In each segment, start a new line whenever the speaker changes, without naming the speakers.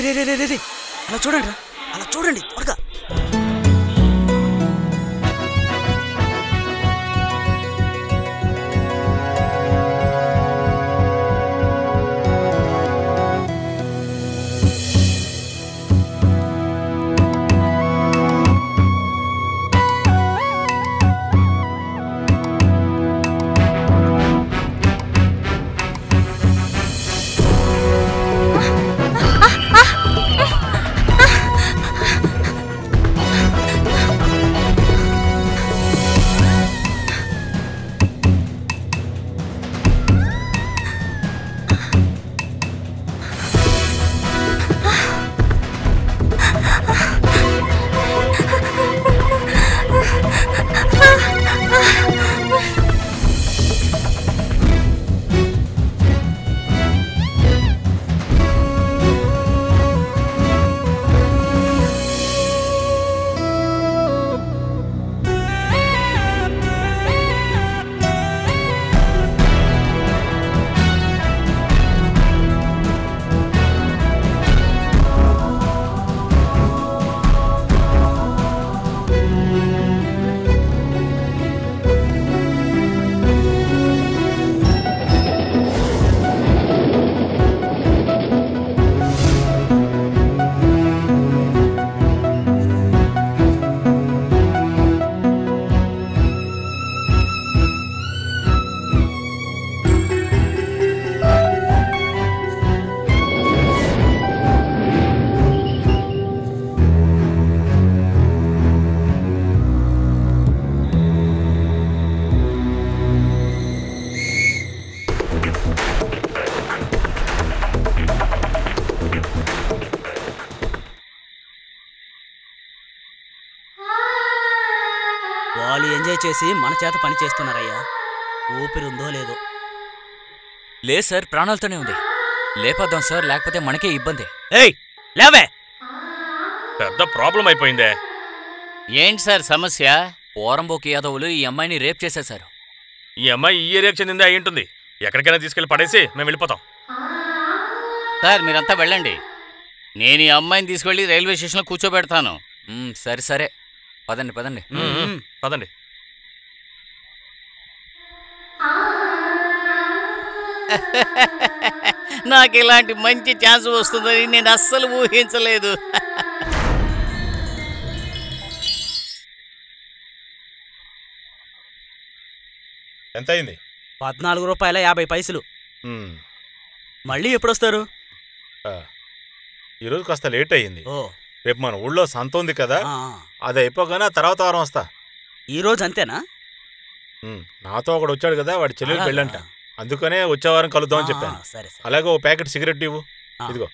రే రే రే రే రే. అలా చూడండి రా చేసి మన చేత పని చేస్తున్నారయ్యా. ఊపిరి ఉందో లేదో.
లేదు సార్ ప్రాణాలతోనే ఉంది. లేపొద్దాం సార్ లేకపోతే మనకే ఇబ్బంది.
ఏయ్ లేవే.
పెద్ద ప్రాబ్లం అయిపోయిందే.
ఏంటి సార్ సమస్య? పోరంబోకి యాదవులు ఈ అమ్మాయిని రేప్ చేసేశారు
ఈ అమ్మాయి ఈ ఏరియాకి చెందిందే అయి ఉంటుంది ఎక్కడికైనా తీసుకెళ్ళి పడేసి మేము వెళ్ళిపోతాం.
సార్ మీరంతా వెళ్ళండి. నేను ఈ అమ్మాయిని తీసుకెళ్ళి రైల్వే స్టేషన్లో కూర్చోబెడతాను.
మ్, సరే సరే. పదండి పదండి.
పదండి.
నాకు ఇలాంటి మంచి ఛాన్స్ వస్తుందని నేను అస్సలు ఊహించలేదు.
ఎంత అయింది
పద్నాలుగు రూపాయల యాభై పైసలు. మళ్ళీ ఎప్పుడొస్తారు?
ఆ, ఈరోజు కాస్త లేట్ అయ్యింది
ఓ.
రేపు మన ఊళ్ళో సంత ఉంది కదా.
ఆ,
అది అయిపోగానే తర్వాత వారం వస్తా.
ఈ రోజు అంతేనా?
నాతో ఒకడు వచ్చాడు కదా వాడి చెల్లెలు? పెళ్ళంట. అందుకనే వచ్చే వారం కలుద్దామని
ఆ,
చెప్పాను.
సరే
అలాగే ఓ ప్యాకెట్ సిగరెట్ ఇవ్వు. ఇదిగో.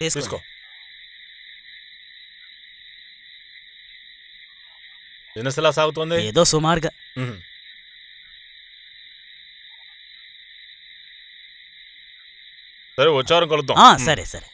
తీసుకో.
బిజినెస్ ఎలా సాగుతోంది?
ఏదో సుమారుగా.
సరే వచ్చే వారం కలుద్దాం.
సరే సరే.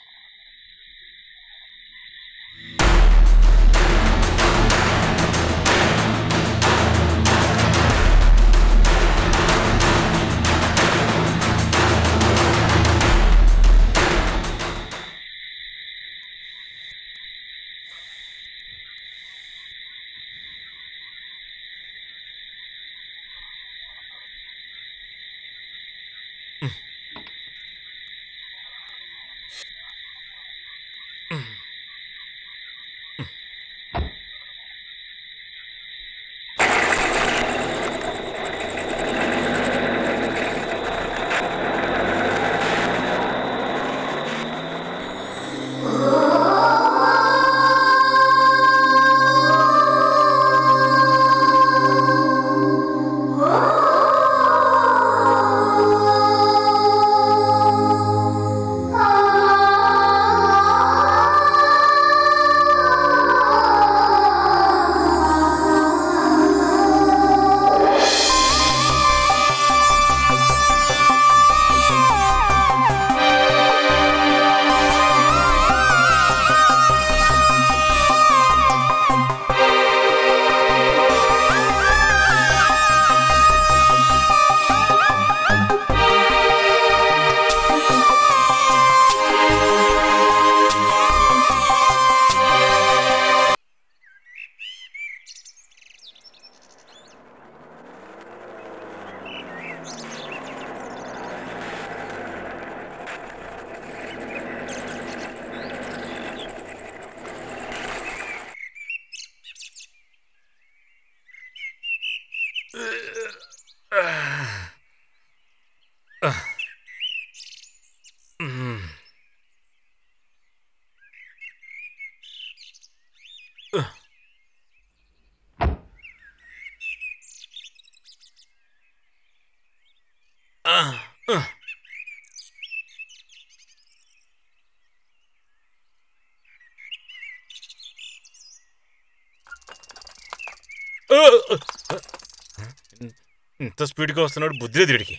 ఎంత స్పీడ్గా వస్తున్నాడు బుద్ధి వీడికి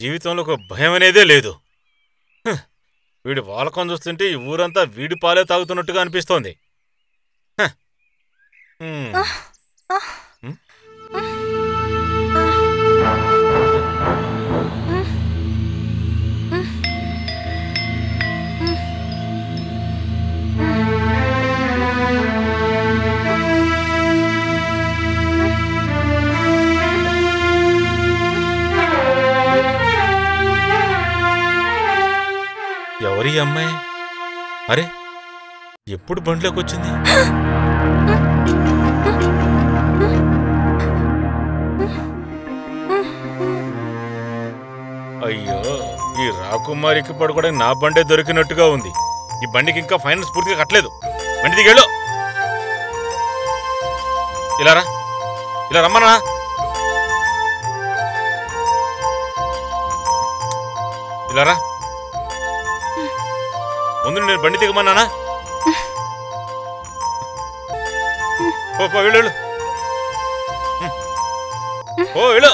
జీవితంలో ఒక భయం అనేదే లేదు. వీడి వాలకం చూస్తుంటే ఈ ఊరంతా వీడి పాలే తాగుతున్నట్టుగా అనిపిస్తోంది. బండిలోకి వచ్చింది. అయ్యో ఈ రాకుమారికి పడుకోవడానికి నా బండే దొరికినట్టుగా ఉంది. ఈ బండికి ఇంకా ఫైనాన్స్ పూర్తిగా కట్టలేదు. బండి దిగేళ్ళు. ఇలా రా. ఇలా రమ్మన్నా. ఇలా రా. ముందు నేను బండి దిగమన్నానా? పో వెళ్ళు ఓ వెళ్ళు.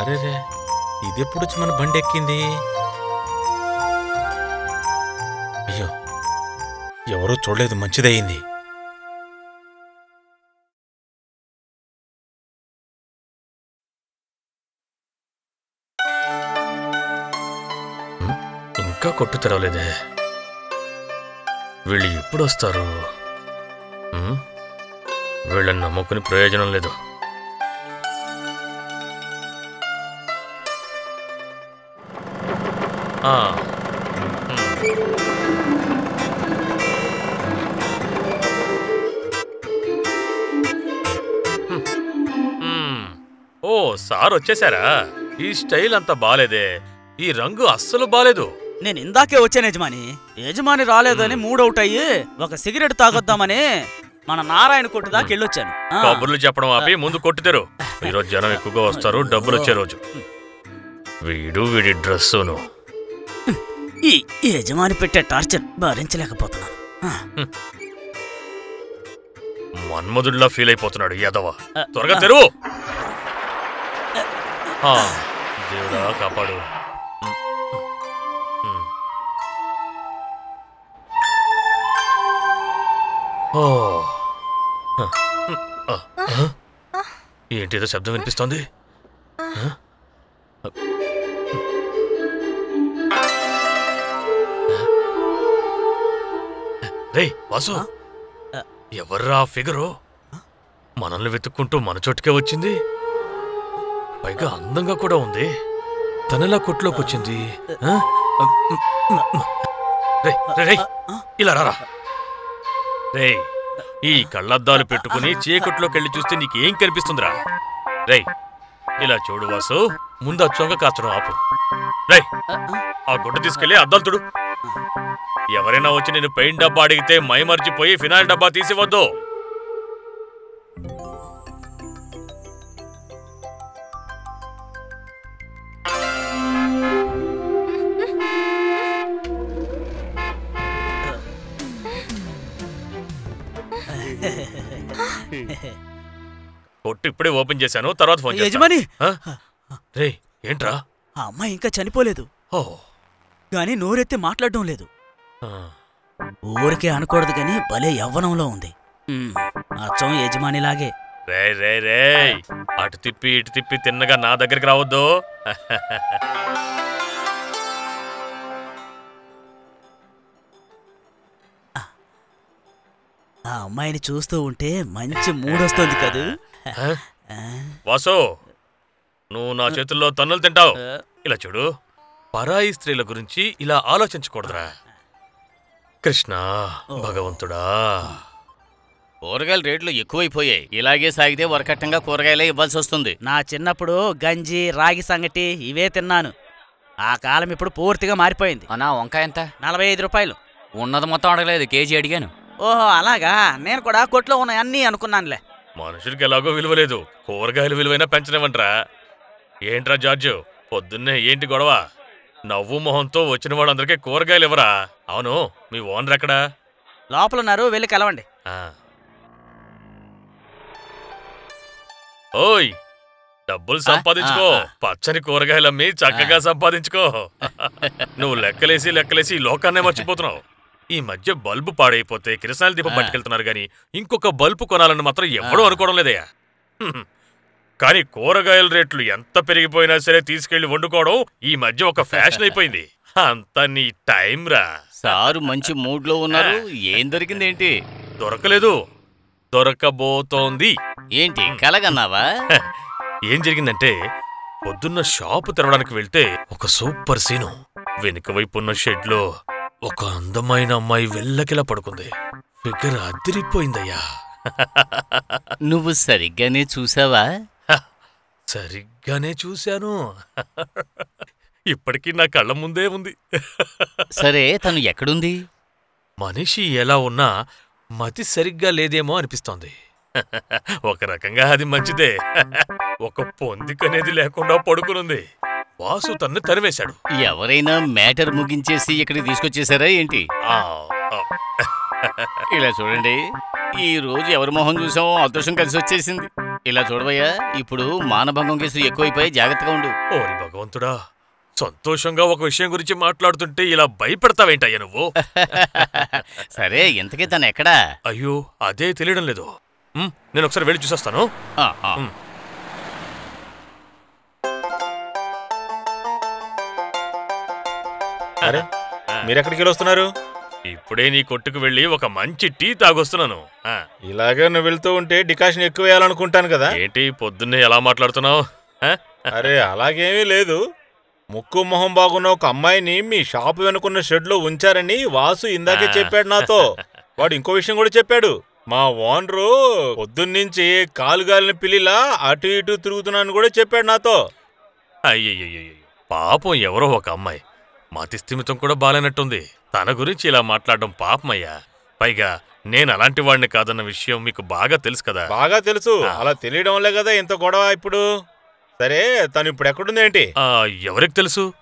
అరే రే ఇది ఎప్పుడు వచ్చి మన బండి ఎక్కింది? అయ్యో ఎవరో చూడలేదు మంచిదయ్యింది
ఇంకా కొట్టు తెరవలేదే. వీళ్ళు ఎప్పుడు వస్తారు వీళ్ళని నమ్ముకుని ప్రయోజనం లేదు. ఓ సార్ వచ్చేసారా ఈ స్టైల్ అంత బాలేదే. ఈ రంగు అస్సలు బాలేదు.
నేను ఇందాకే వచ్చాను యజమాని. యజమాని రాలేదని మూడవుట్ అయ్యి ఒక సిగరెట్ తాగొద్దామని మన నారాయణ కొట్టు దాకా వెళ్ళొచ్చాను.
కబుర్లు చెప్పడం ఆపి ముందు కొట్టుతారు ఈరోజు జనం ఎక్కువగా వస్తారు డబ్బులు వచ్చే రోజు. వీడు వీడి డ్రెస్సును.
ఈ యజమాని పెట్టే టార్చర్ భరించలేకపోతున్నాను.
మన్మధుడిలా ఫీల్ అయిపోతున్నాడు యాదవ. త్వరగా తెరువు. దేవుడా కాపాడు. ఏంటిదో శబ్దం వినిపిస్తోంది? రేయ్ వాసు. ఎవర్రా ఫిగరు? మనల్ని వెతుక్కుంటూ మన చోటుకే వచ్చింది. పైగా అందంగా కూడా ఉంది. తనలా కొట్లోకి వచ్చింది? ఇలా రారా. రేయ్ ఈ కళ్ళద్దాలు పెట్టుకుని చీకట్లోకి వెళ్ళి చూస్తే నీకేం కనిపిస్తుందిరా? రేయ్ ఇలా చూడు వాసు ముందు ఆ చొంగ కాచడం ఆపు. రే ఆ గుడ్డ తీసుకెళ్ళి అద్దాలు తుడు. ఎవరైనా వచ్చి నేను పెయిన్ డబ్బా అడిగితే మైమర్చిపోయి ఫినాయిల్ డబ్బా తీసివద్దు కొట్టు ఇప్పుడే ఓపెన్ చేశాను తర్వాత ఫోన్.
యజమాని?
రేయ్ ఏంట్రా?
ఆ అమ్మాయి ఇంకా చనిపోలేదు. గాని నోరెత్తి మాట్లాడడం లేదు. ఊరికే అనకూడదు గాని భలే యవ్వనంలో ఉంది. అచ్చం యజమానిలాగే.
రేయ్ రేయ్ రేయ్ అటు తిప్పి ఇటు తిప్పి తిన్నగా నా దగ్గరికి రావద్దు.
ఆ అమ్మాయిని చూస్తూ ఉంటే మంచి మూడొస్తుంది కదూ.
ఆ? వాసు నువ్వు నా చేతుల్లో తన్నులు తింటావు. ఇలా చూడు పరాయి స్త్రీల గురించి ఇలా ఆలోచించకూడదురా. కృష్ణ భగవంతుడా.
కూరగాయల రేట్లు ఎక్కువైపోయాయి. ఇలాగే సాగితే వరకట్టంగా కూరగాయలే ఇవ్వాల్సి వస్తుంది.
నా చిన్నప్పుడు గంజి రాగి సంగటి ఇవే తిన్నాను. ఆ కాలం ఇప్పుడు పూర్తిగా మారిపోయింది.
అన్నా వంకాయ ఎంత?
నలభై ఐదు రూపాయలు.
ఉన్నది మొత్తం అడగలేదు కేజీ అడిగాను.
ఓహో అలాగా? నేను కూడా కొట్లో ఉన్న అన్నీ అనుకున్నానులే.
మనుషులకి ఎలాగో విలువ లేదు. కూరగాయలు విలువైనా పెంచనివ్వంట్రా ఏంట్రా జార్జు? పొద్దున్నే ఏంటి గొడవ? నవ్వు మొహంతో వచ్చిన వాళ్ళందరికీ కూరగాయలు ఇవ్వరా? అవును మీ ఓనర్ ఎక్కడా?
లోపల ఉన్నారు వెళ్ళి కలవండి.
ఆ. ఓయ్ డబ్బులు సంపాదించుకో.
ఆ, ఆ.
పచ్చని కూరగాయలు అమ్మి చక్కగా సంపాదించుకో. నువ్వు లెక్కలేసి లెక్కలేసి ఈ లోకాన్నే మర్చిపోతున్నావు. ఈ మధ్య బల్బు పాడైపోతే కిరసాల దీపం. పట్టుకెళ్తున్నారు గాని ఇంకొక బల్బు కొనాలని మాత్రం ఎవడూ అనుకోవడం లేదయ్యా. కానీ కూరగాయల రేట్లు ఎంత పెరిగిపోయినా సరే తీసుకెళ్ళి వండుకోవడం ఈ మధ్య ఒక ఫ్యాషన్ అయిపోయింది. అంత నీ టైం రా.
సారు మంచి మూడ్లో ఉన్నారు. ఏం దొరికిందేంటి
దొరకలేదు. దొరకబోతోంది.
ఏంటి కలగన్నావా?
ఏం జరిగిందంటే పొద్దున్న షాపు తెరవడానికి వెళ్తే ఒక సూపర్ సీను వెనుక వైపు ఉన్న షెడ్లో ఒక అందమైన అమ్మాయి వెళ్ళకిలా పడుకుంది. ఫిగర్ అదిరిపోయిందయ్యా.
నువ్వు సరిగ్గానే చూసావా?
సరిగ్గానే చూశాను. ఇప్పటికీ నా కళ్ళ ముందే ఉంది.
సరే తను ఎక్కడుంది?
మనిషి ఎలా ఉన్నా మతి సరిగ్గా లేదేమో అనిపిస్తోంది. ఒక రకంగా అది మంచిదే. ఒక పొందికనేది లేకుండా పడుకునుంది. వాసు తన్ను తరివేశాడు.
ఎవరైనా మ్యాటర్ ముగించేసి ఇక్కడికి తీసుకొచ్చేసారా ఏంటి? ఇలా చూడండి ఈ రోజు ఎవరి మొహం చూసామో అదృష్టం కలిసి వచ్చేసింది. ఇలా చూడవయ్యా ఇప్పుడు మానభంగం కేసులు ఎక్కువైపోయి జాగ్రత్తగా ఉండు.
ఓరి భగవంతుడా సంతోషంగా ఒక విషయం గురించి మాట్లాడుతుంటే ఇలా భయపెడతావేంటయ్యా నువ్వు?
సరే ఇంతకీ తను ఎక్కడా?
అయ్యో అదే తెలియడం లేదు. నేను ఒకసారి వెళ్ళి చూసొస్తాను.
అరే మీరెక్కడికి వస్తున్నారు
ఇప్పుడే నీ కొట్టుకు వెళ్ళి ఒక మంచి టీ తాగొస్తున్నాను.
ఇలాగే నువ్వు వెళ్తూ ఉంటే డికాషన్ ఎక్కువ వేయాలనుకుంటాను కదా.
ఏంటి పొద్దున్నే ఎలా మాట్లాడుతున్నావు?
అరే అలాగేమీ లేదు. ముక్కు మొహం బాగున్న ఒక అమ్మాయిని మీ షాపు వెనుకున్న షెడ్లో ఉంచారని వాసు ఇందాకే. చెప్పాడు నాతో. వాడు ఇంకో విషయం కూడా చెప్పాడు. మా ఓనరు పొద్దున్నుంచి కాలుగాలిన పిల్లిలా అటు ఇటు తిరుగుతున్నాను కూడా చెప్పాడు నాతో.
అయ్యయ్యయ్యో పాపం ఎవరో ఒక అమ్మాయి. మతిస్థిమితం కూడా బాలేనట్టుంది. తన గురించి ఇలా మాట్లాడడం పాపమయ్యా. పైగా నేను అలాంటి వాడిని కాదన్న విషయం మీకు బాగా తెలుసు కదా.
బాగా తెలుసు. అలా తెలియడం వల్లే కదా ఇంత గొడవ ఇప్పుడు. సరే తను ఇప్పుడు ఎక్కడుంది ఏంటి?
ఎవరికి తెలుసు?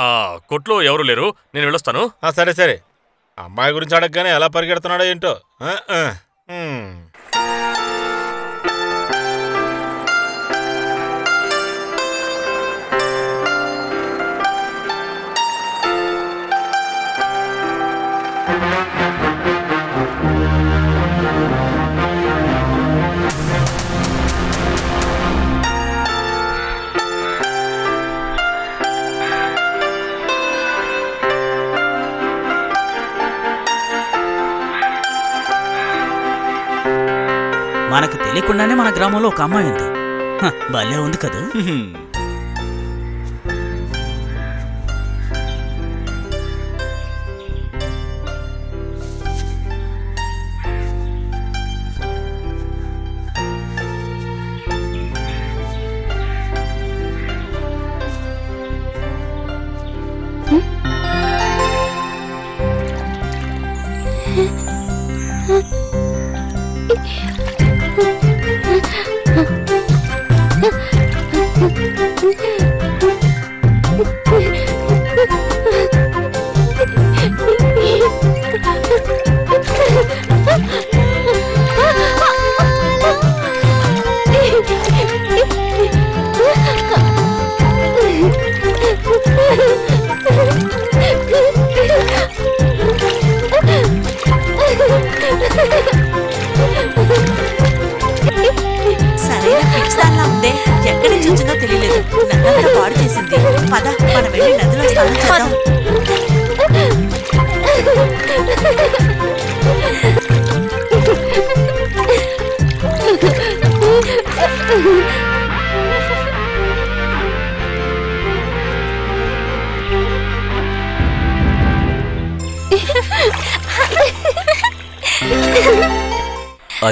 ఆ కొట్లో ఎవరు లేరు? నేను వెళ్ళొస్తాను.
సరే సరే. అమ్మాయి గురించి అడగగానే ఎలా పరిగెడుతున్నాడో ఏంటో?
తెలియకుండానే మన గ్రామంలో ఒక అమ్మాయి ఉంది. భలే ఉంది కదా.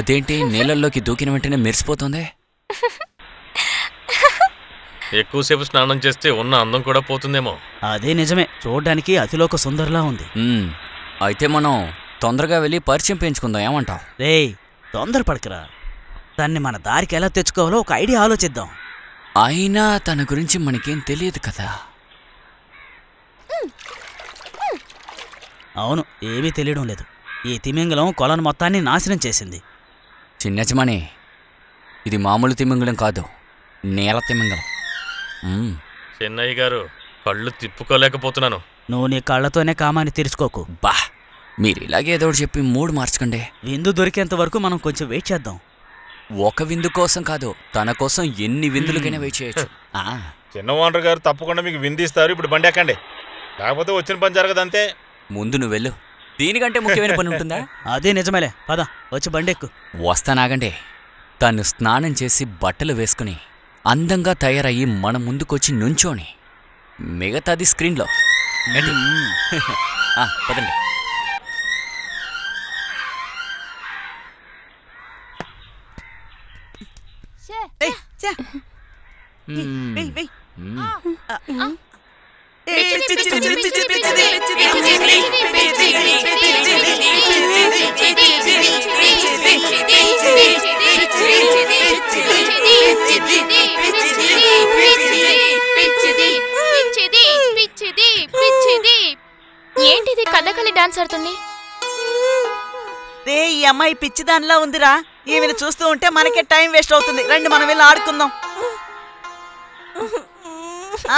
అదేంటి నీళ్ళల్లోకి దూకిన వెంటనే మెరిసిపోతుంది?
ఎక్కువసేపు స్నానం చేస్తే ఉన్న అందం కూడా పోతుందేమో.
అదే నిజమే. చూడ్డానికి అతిలోక సుందరలా ఉంది.
మ్మ్. అయితే మనం తొందరగా వెళ్ళి పరిచయం పెంచుకుందాం ఏమంటావ్?
రేయ్ తొందర పడకరా దాన్ని మన దారికి ఎలా తెచ్చుకోవాలో ఒక ఐడియా ఆలోచిద్దాం.
అయినా తన గురించి మనకేం తెలియదు కదా.
అవును ఏమీ తెలియడం లేదు. ఈ తిమింగలం కొలను మొత్తాన్ని నాశనం చేసింది.
చిన్నచమని ఇది మామూలు తిమింగలం కాదు నేల తిమింగలం మ్మ్.
చెన్నయ్య గారు కళ్ళు తిప్పుకోలేకపోతున్నాను.
నువ్వు నీ కళ్ళతోనే కామాన్ని తీర్చుకోకు.
బా మీరు ఇలాగే ఏదో ఒకటి చెప్పి మూడు మార్చకండి.
విందు దొరికేంత వరకు మనం కొంచెం వెయిట్ చేద్దాం.
ఒక విందు కోసం కాదు తన కోసం ఎన్ని విందులకైనా వెయిట్ చేయొచ్చు. ఆ,
చిన్న ఓనర్ గారు తప్పకుండా మీకు విందిస్తారు ఇప్పుడు బండి ఎక్కండి. లేకపోతే వచ్చిన పని జరగదు అంతే.
ముందు నువ్వు వెళ్ళు. దీనికంటే ముఖ్యమైన పని ఉంటుందా
అదే నిజమేలే పద వచ్చి బండెక్కు
వస్తానాగండి తను స్నానం చేసి బట్టలు వేసుకుని అందంగా తయారయ్యి మన ముందుకొచ్చి నుంచోని మిగతాది స్క్రీన్లో? ఆ, పదండి
ఏయ్, చా.
మ్మ్.
వెయ్, వెయ్.
మ్మ్.
ఏంటిది కథకళి డాన్స్ ఆడుతుంది?
రే ఈ అమ్మాయి పిచ్చి దానిలా ఉందిరా. ఈమెను చూస్తూ ఉంటే మనకే టైం వేస్ట్ అవుతుంది. రండి మనం వెళ్ళి ఆడుకుందాం.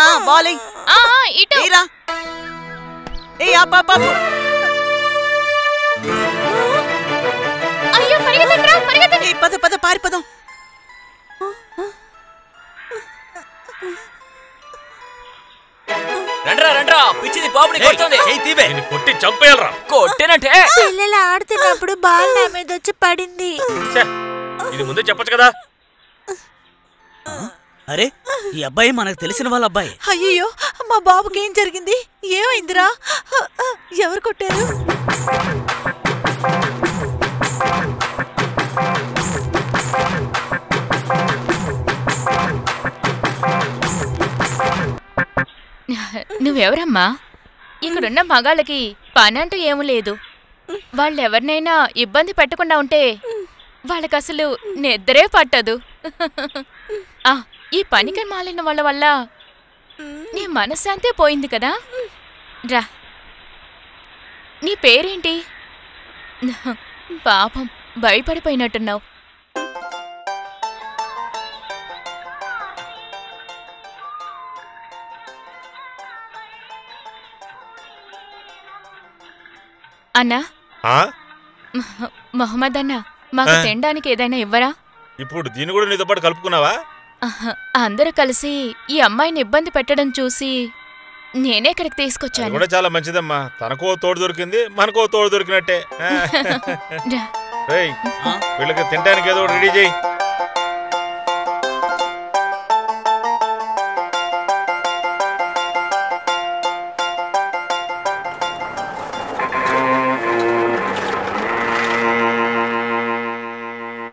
ఆ బౌలింగ్.
ఇటు.
ఏరా? ఏ ఆ పాప
అయ్యో పరిగెత్తండిరా పరిగెత్తండి
ఏ పద పద పారిపోదాం
రండ్రా రండ్రా. పిచ్చిది పాపుని కొడుతోంది.
దీన్ని కొట్టి చంపేయాలరా.
కొట్టేనంటే.
పిల్లలు ఆడుతున్నప్పుడు బాల్ నా మీద వచ్చి పడింది
ఇది ముందే చెప్పొచ్చు కదా?
అరే ఈ అబ్బాయి మనకు తెలిసిన వాళ్ళ అబ్బాయి.
అయ్యో మా బాబుకి ఏం జరిగింది? ఏమైందిరా? ఎవరు కొట్టారు?
నువ్వెవరమ్మా? ఇక్కడున్న మగాళ్ళకి పనంటూ ఏమీ లేదు. వాళ్ళెవరినైనా ఇబ్బంది పెట్టకుండా ఉంటే వాళ్ళకసలు నిద్రే పట్టదు. ఆ ఈ పనికి మాలిన వాళ్ళ వల్ల నీ మనశ్శాంతే పోయింది కదా? రా. నీ పేరేంటి? పాపం భయపడిపోయినట్టున్నావు. అన్నా? మొహమ్మద్ అన్న మాకు. తినడానికి ఏదైనా ఇవ్వరా?
ఇప్పుడు దీన్ని కూడా నీతో పాటు కలుపుకున్నావా?
అందరూ కలిసి ఈ అమ్మాయిని ఇబ్బంది పెట్టడం చూసి నేనే ఇక్కడికి తీసుకొచ్చాను.
కూడా చాలా మంచిదమ్మా. తనకో తోడు దొరికింది మనకో తోడు దొరికినట్టే? వీళ్ళకి తినడానికి ఏదో రెడీ చేయి.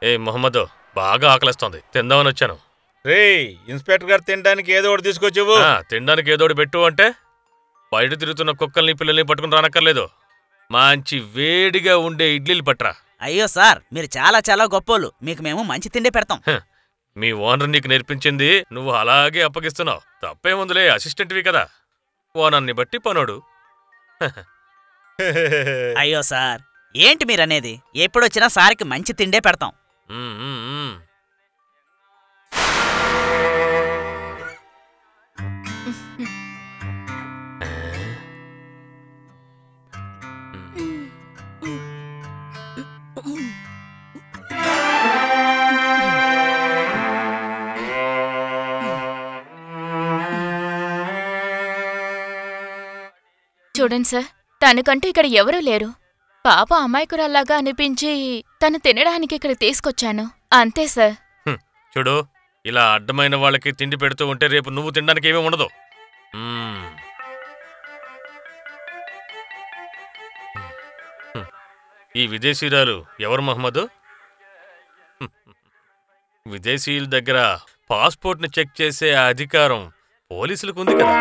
ఏ మొహమ్మద్ బాగా ఆకలిస్తోంది. తిందామని వచ్చాను.
రేయ్ ఇన్స్పెక్టర్ గారు తినడానికి ఏదో ఒకటి తీసుకొచ్చేవు
ఆ, తినడానికి ఏదోటి పెట్టు అంటే బయట తిరుగుతున్న కుక్కల్ని పిల్లల్ని పట్టుకుని రానక్కర్లేదు. మంచి వేడిగా ఉండే ఇడ్లీలు పట్రా
అయ్యో సార్ మీరు చాలా చాలా గొప్పోళ్ళు. మీకు మేము మంచి తిండి పెడతాం.
మీ ఓనర్ నీకు నేర్పించింది నువ్వు అలాగే అప్పగిస్తున్నావు. తప్పేముందులే అసిస్టెంట్వి కదా. ఓనర్ని బట్టి పనోడు.
అయ్యో సార్ ఏంటి మీరనేది? ఎప్పుడొచ్చినా సార్కి మంచి తిండే పెడతాం.
చూడండి సార్. తనకంటూ ఇక్కడ ఎవరూ లేరు. పాప అమాయకురాల్లాగా అనిపించి తను తినడానికి ఇక్కడ తీసుకొచ్చాను. అంతే సార్.
చూడు ఇలా అడ్డమైన వాళ్ళకి తిండి పెడుతూ ఉంటే రేపు నువ్వు తినడానికి ఏమీ ఉండదు. ఈ విదేశీయురాలు ఎవరు మహమ్మద్? విదేశీయుల దగ్గర పాస్పోర్ట్ని చెక్ చేసే అధికారం పోలీసులకు ఉంది కదా.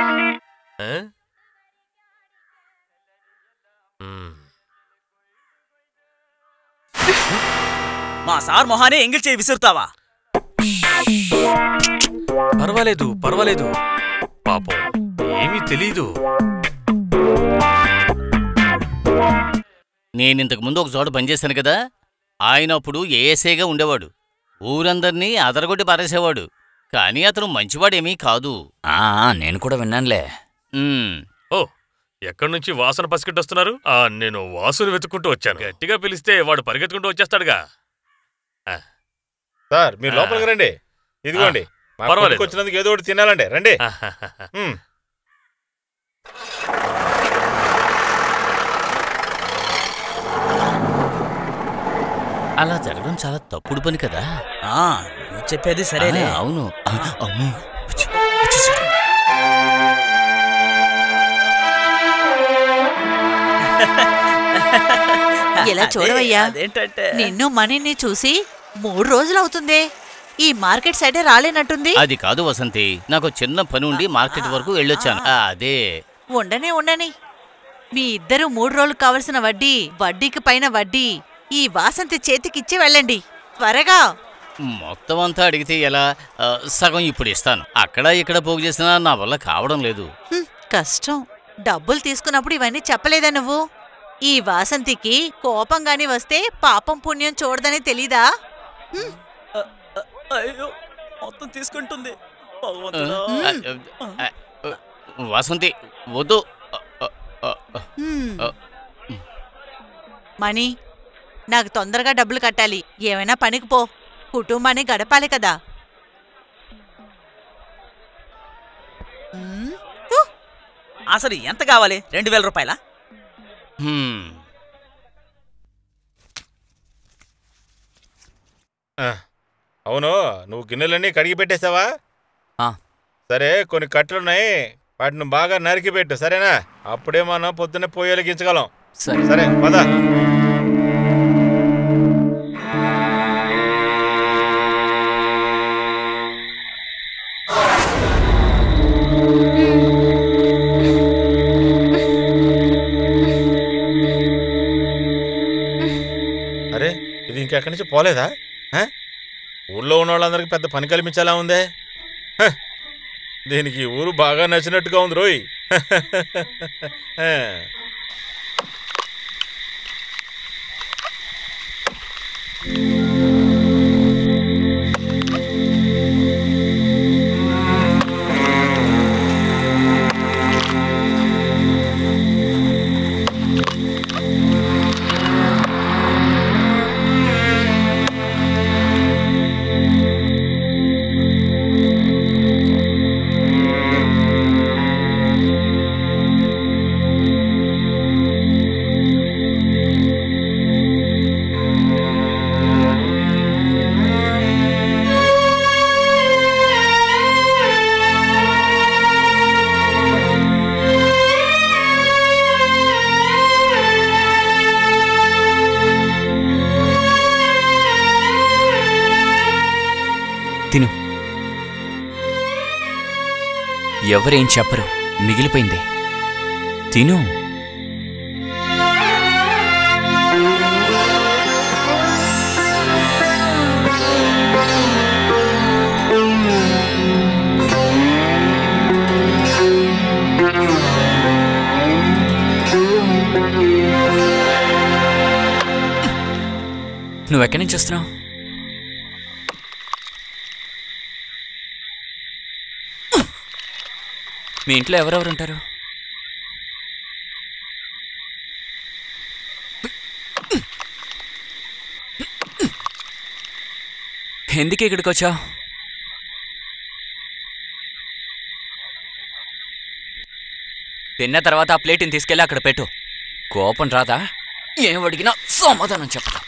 మా సార్ మొహానే ఎంగిల్ చేయి విసురుతావా?
పర్వాలేదు పర్వాలేదు. పాపం ఏమీ తెలీదు.
నేనింతకు ముందు ఒక చోట పనిచేశాను కదా ఆయన అప్పుడు ఏఎస్ఐగా ఉండేవాడు. ఊరందరినీ అదరగొట్టి పారేసేవాడు. కానీ అతను మంచివాడేమీ కాదు.
ఆ, నేను కూడా విన్నానులే.
ఎక్కడి నుంచి వాసన పసిగట్టొస్తున్నారు? ఆ నేను వాసుని వెతుక్కుంటూ వచ్చాను. గట్టిగా పిలిస్తే వాడు పరిగెత్తుకుంటూ వచ్చేస్తాడుగా.
సార్ మీరు లోపలికి రండి. ఇదిగోండి
పర్వాలేదు.
వచ్చినందుకు ఏదో ఒకటి తినాలండి. రండి.
అలా జరగడం చాలా తప్పుడు పని కదా?
ఆ, నువ్వు చెప్పేది సరేలే.
ఆ, అవును.
అదే,
చూడవయ్యా?
అదేంటంటే?
నిన్ను మనీని చూసి మూడు రోజులు అవుతుందే. ఈ మార్కెట్ సైడే రాలేనట్టుంది.
అది కాదు వసంతి. నాకు చిన్న పని ఉండి మార్కెట్ వరకు వెళ్ళొచ్చాను. అదే.
ఉండనే ఉండని. మీ ఇద్దరు మూడు రోజులు కావలసిన వడ్డీ వడ్డీకి పైన వడ్డీ ఈ వాసంతి చేతికిచ్చి వెళ్ళండి. త్వరగా.
మొత్తం అంతా అడిగితే ఎలా? సగం ఇప్పుడు ఇస్తాను. అక్కడ ఇక్కడ పోగు చేసినా నా వల్ల కావడం లేదు.
కష్టం. డబ్బులు తీసుకున్నప్పుడు ఇవన్నీ చెప్పలేదా నువ్వు? ఈ వాసంతికి కోపం గాని వస్తే పాపం పుణ్యం చూడదని తెలీదా?
అయ్యో మొత్తం తీసుకుంటుంది.
వసంతి వద్దు.
మణి నాకు తొందరగా డబ్బులు కట్టాలి. ఏమైనా పనికి పో. కుటుంబాన్ని గడపాలి కదా.
అసలు ఎంత కావాలి? రెండు వేల రూపాయల?
అవును నువ్వు గిన్నెలన్నీ కడిగి పెట్టేశావా
ఆ.
సరే కొన్ని కట్టలున్నాయి వాటిని బాగా నరికి పెట్టు సరేనా? అప్పుడే మనం పొద్దున్నే వెలిగించగలం
సరే.
సరే పద. నుంచి పోలేదా? ఊళ్ళో ఉన్న వాళ్ళందరికీ పెద్ద పని కల్పించేలా ఉందే. దీనికి ఊరు బాగా నచ్చినట్టుగా ఉంది రోయ్.
ఎవరేం చెప్పరు. మిగిలిపోయింది. తిను. నువ్వెక్కడి నుంచి వస్తున్నావు? మీ ఇంట్లో ఎవరెవరు ఉంటారు ఎందుకు ఇక్కడికి వచ్చావు తిన్న తర్వాత ఆ ప్లేట్ని తీసుకెళ్ళి అక్కడ పెట్టు. కోపం రాదా? ఏం అడిగినా సమాధానం చెప్పదా.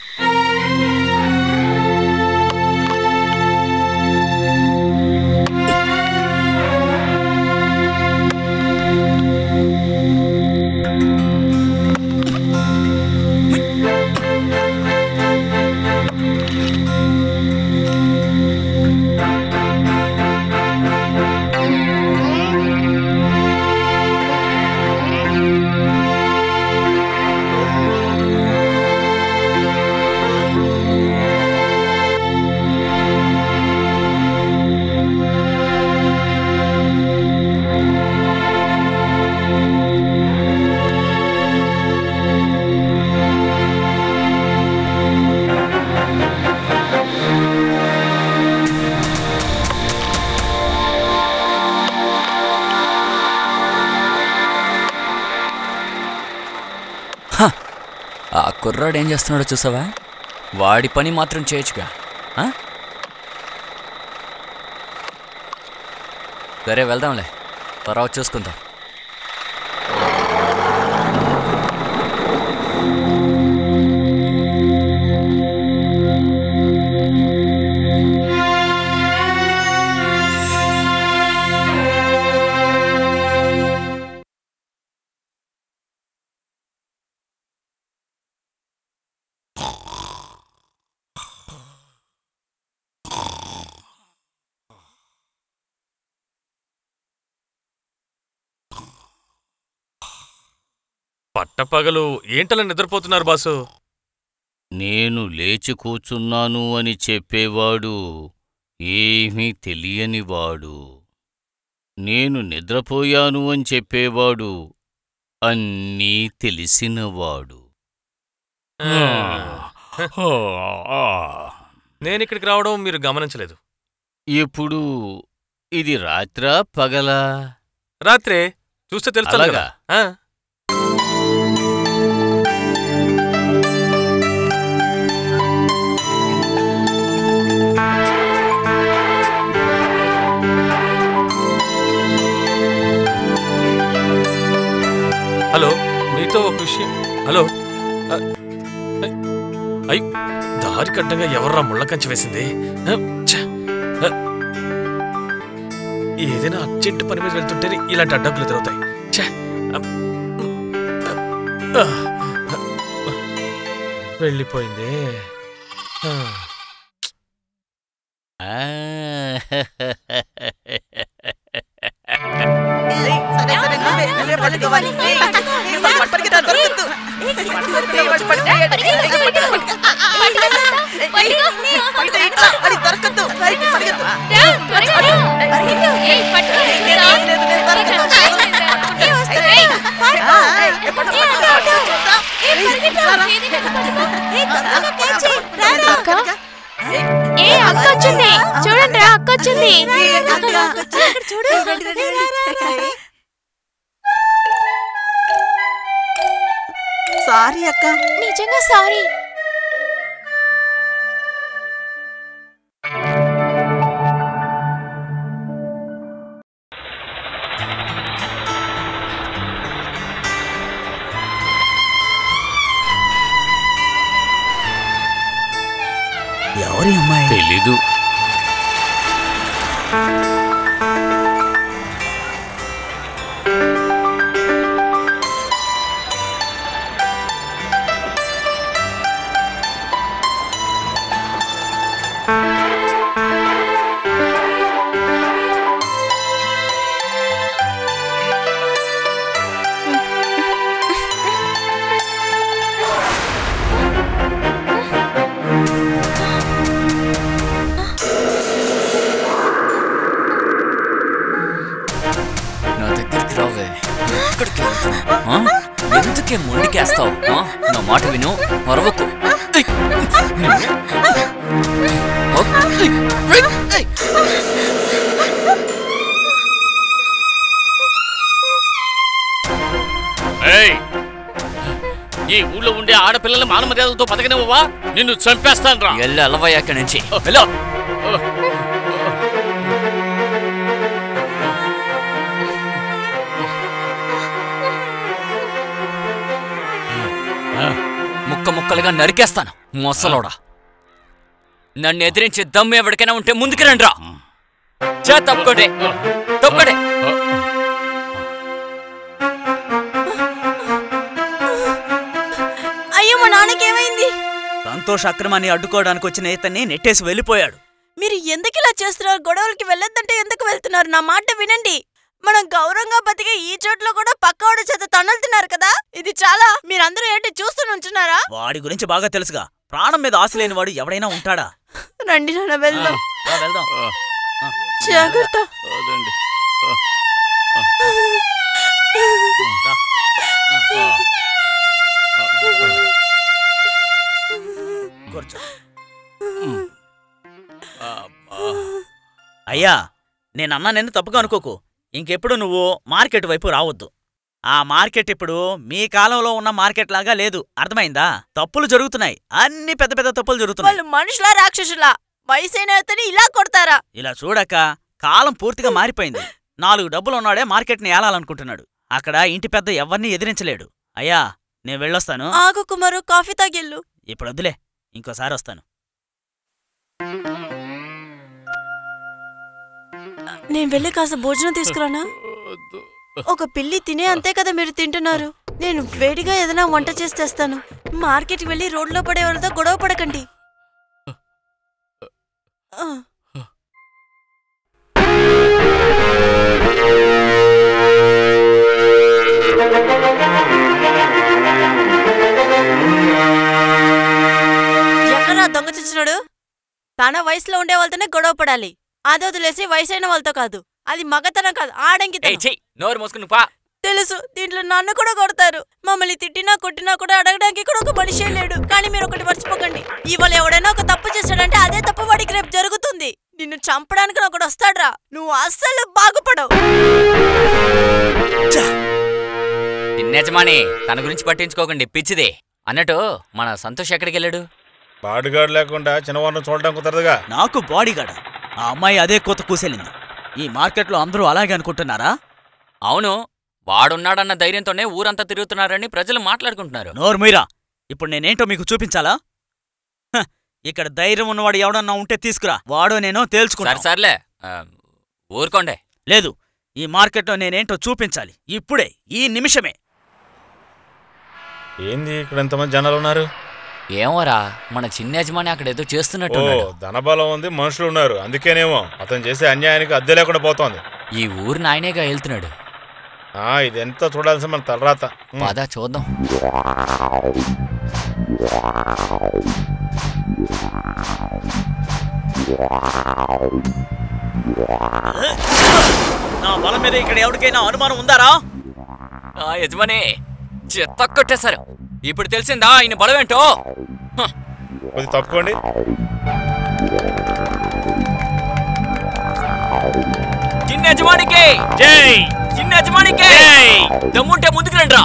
కుర్రాడు ఏం చేస్తున్నాడో చూసావా? వాడి పని మాత్రం చేయొచ్చుగా. ఆ? సరే వెళ్దాంలే. తర్వాత చూసుకుందాం.
పట్టపగలు ఏంటలా నిద్రపోతున్నారు బాసు?
నేను లేచి కూర్చున్నాను అని చెప్పేవాడు ఏమీ తెలియనివాడు. నేను నిద్రపోయాను అని చెప్పేవాడు అన్నీ తెలిసినవాడు.
నేను ఇక్కడికి రావడం మీరు గమనించలేదు.
ఇప్పుడు ఇది రాత్రా? పగలా?
రాత్రే? చూస్తే తెలుస్తుంది విషయం. హలో. అ, ఐ, ఐ దారి కడ్డంగా ఎవర్రా ముళ్ళ కంచె వేసింది. ఏదైనా అర్జెంట్ పని మీద వెళ్తుంటేనే ఇలాంటి అడ్డంకులు ఎదురవుతాయి. వెళ్ళిపోయింది. ఆ.
ఆ,
సరే సరే నువ్వే నువ్వే పట్టుకోవాలి. పరిగెత్తు. పరిగెత్తు, పరిగెత్తు. దొరకదు. ఏయ్, రారా.
అక్క ఏ అక్క వచ్చింది చూడండి రా అక్క వచ్చింది
సారీ అక్క.
నిజంగా సారీ.
బతకనివ్వవా నిన్ను చంపేస్తాను రా
ఎల్లు అలవయ్య అక్కడి నుంచి. వెళ్ళు. ముక్క ముక్కలుగా నరికేస్తాను మొసలోడా. నన్ను ఎదిరించే దమ్ము ఎవరికైనా ఉంటే ముందుకు రండి రా చే తప్పుకోండి తప్పుకోండి
సంతోష్ అక్రమాన్ని అడ్డుకోవడానికి వచ్చిన ఇతన్ని నెట్టేసి వెళ్ళిపోయాడు.
మీరు ఎందుకు ఇలా చేస్తున్నారు? గొడవలకి వెళ్ళొద్దంటే ఎందుకు వెళ్తున్నారు? నా మాట వినండి. మనం గౌరవంగా బతికే ఈ చోట్ల కూడా పక్కవాడి చేత తన్నులుతున్నారు కదా? ఇది చాలా. మీరందరూ ఏంటి చూస్తూ నుంచున్నారా
వాడి గురించి బాగా తెలుసుగా. ప్రాణం మీద ఆశ లేని వాడు ఎవడైనా ఉంటాడా?
రండి నాన్న వెళ్దాం.
రా, వెళ్దాం.
జాగ్రత్త.
వదండి.
రా. అయ్యా నేను అన్నానని తప్పుగా అనుకోకు. ఇంకెప్పుడు నువ్వు మార్కెట్ వైపు రావద్దు. ఆ మార్కెట్ ఇప్పుడు మీ కాలంలో ఉన్న మార్కెట్ లాగా లేదు. అర్థమైందా? తప్పులు జరుగుతున్నాయి. అన్ని పెద్ద పెద్ద తప్పులు జరుగుతున్నాయి.
వాళ్ళు మనుషులా రాక్షసులా? వయసైన ఇలా కొడతారా?
ఇలా చూడక కాలం పూర్తిగా మారిపోయింది. నాలుగు డబ్బులు ఉన్నాడే మార్కెట్ని ఏలాలనుకుంటున్నాడు. అక్కడ ఇంటి పెద్ద ఎవరిని ఎదిరించలేడు. అయ్యా నేను వెళ్ళొస్తాను.
ఆగు కుమారు కాఫీ తాగిల్లు
ఇప్పుడు వద్దులే. ఇంకోసారి వస్తాను.
నేను వెళ్ళి కాస్త భోజనం తీసుకురానా? ఒక పిల్లి తినే అంతే కదా మీరు తింటున్నారు. నేను వేడిగా ఏదైనా వంట చేసి తెస్తాను. మార్కెట్కి వెళ్ళి రోడ్లో పడే వాళ్ళతో గొడవ పడకండి. చిచ్చినాడు తన వయసులో ఉండే వాళ్ళతోనే గొడవ పడాలి. అది వదిలేసి వయసైన వాళ్ళతో కాదు. అది మగతనం కాదు ఆడంకి
నోరు మూసుకుని పా.
తెలుసు దీంట్లో నన్ను కూడా కొడతారు. మమ్మల్ని తిట్టినా కొట్టినా కూడా అడగడానికి కూడా ఒక మనిషే లేడు. కానీ మీరు ఒకటి మర్చిపోకండి. ఇవాళ ఎవడైనా ఒక తప్పు చేశాడంటే అదే తప్పు వాడికి రేపు జరుగుతుంది. నిన్ను చంపడానికి ఒకడు వస్తాడ్రా. నువ్వు అస్సలు బాగుపడవు.
యజమాని తన గురించి పట్టించుకోకండి పిచ్చిదే. అన్నట్టు మన సంతోష్ ఎక్కడికి వెళ్ళాడు
బాడుగాడు లేకుండా చిన్నవాడిని చూడడం కుదరదుగా?
నాకు బాడీగార్డ్ ఆ అమ్మాయి అదే కోత కూసెలింది. ఈ మార్కెట్లో అందరూ అలాగే అనుకుంటున్నారా?
అవును వాడున్నాడన్న ధైర్యంతోనే ఊరంతా తిరుగుతున్నారని ప్రజలు మాట్లాడుకుంటున్నారు.
నోర్మీరా ఇప్పుడు నేనేంటో మీకు చూపించాలా? హ, ఇక్కడ ధైర్యం ఉన్నవాడు ఎవడన్నా ఉంటే తీసుకురా. వాడో నేనో
సరే
తేల్చుకుంటా
సర్లే. ఆ, ఊరుకోండే.
లేదు ఈ మార్కెట్లో నేనేంటో చూపించాలి. ఇప్పుడే ఈ నిమిషమే.
ఏంది ఇక్కడ ఎంతమంది జనాలు ఉన్నారు
ఏమోరా మన చిన్న యజమాని అక్కడ ఏదో చేస్తున్నట్టు
ధనబలం ఉంది మనుషులు ఉన్నారు అందుకేనేమో అతను చేసే అన్యాయానికి అద్దె లేకుండా పోతోంది.
ఈ ఊరిని ఆయనేగా వెళ్తున్నాడు
ఆ ఇదెంత చూడాల్సిన మన తలరాత. ఉమ్.
పద చూద్దాం.
నా బలం మీద ఇక్కడ ఎవరికైనా అనుమానం ఉందారా?
ఆ యజమాని చెత్త కొట్టేశారు. ఇప్పుడు తెలిసిందా ఆయన బలమేంటో? హ,
కొద్ది తప్పుకోండి
చిన్న యజమానికి!
జై!
చిన్న యజమానికి! దమ్ముంటే ముందుకు రండిరా.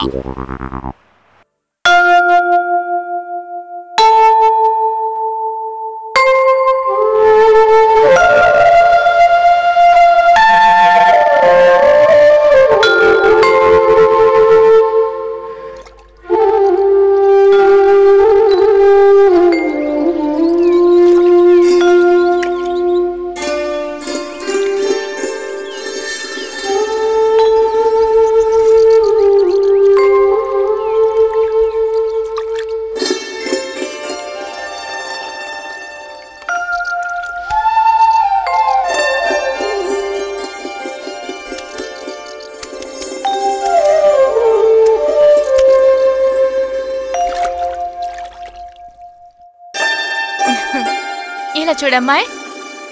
చూడమ్మాయ్?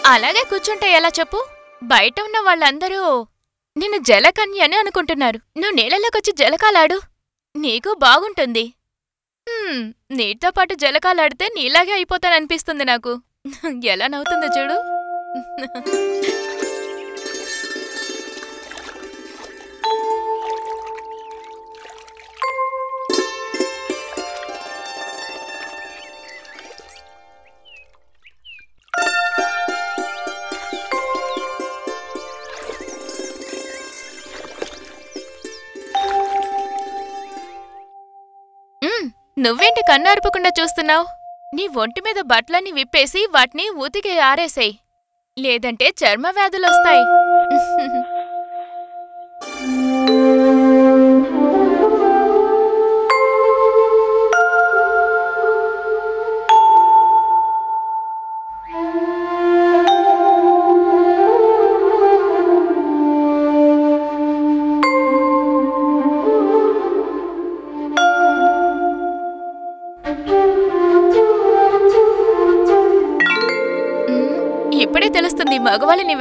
అలాగే కూర్చుంటే ఎలా చెప్పు? బయట ఉన్న వాళ్ళందరూ నిన్ను జలకన్య అని అనుకుంటున్నారు. నువ్వు నీళ్ళలోకొచ్చి జలకాలాడు. నీకు బాగుంటుంది. నీటితో పాటు జలకాలాడితే నీలాగే అయిపోతాననిపిస్తుంది నాకు. ఎలా నవ్వుతుందో చూడు. నువ్వేంటి కన్నార్పకుండా చూస్తున్నావు? నీ ఒంటి మీద బట్టలన్నీ విప్పేసి వాటిని ఊతికి ఆరేసేయ్. లేదంటే చర్మ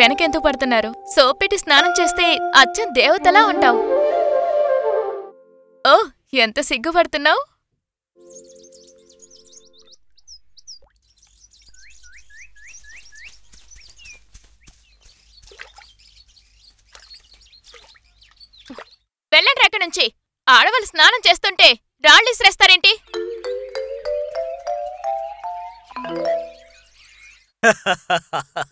వెనకెందుకు పడుతున్నారు? సోపెట్టి పెట్టి స్నానం చేస్తే అచ్చం దేవతలా ఉంటావు. ఓ ఎంత సిగ్గుపడుతున్నావు? వెళ్ళండి అక్కడి నుంచి. ఆడవాళ్ళు స్నానం చేస్తుంటే రాళ్ళు ఇసిరేస్తారేంటి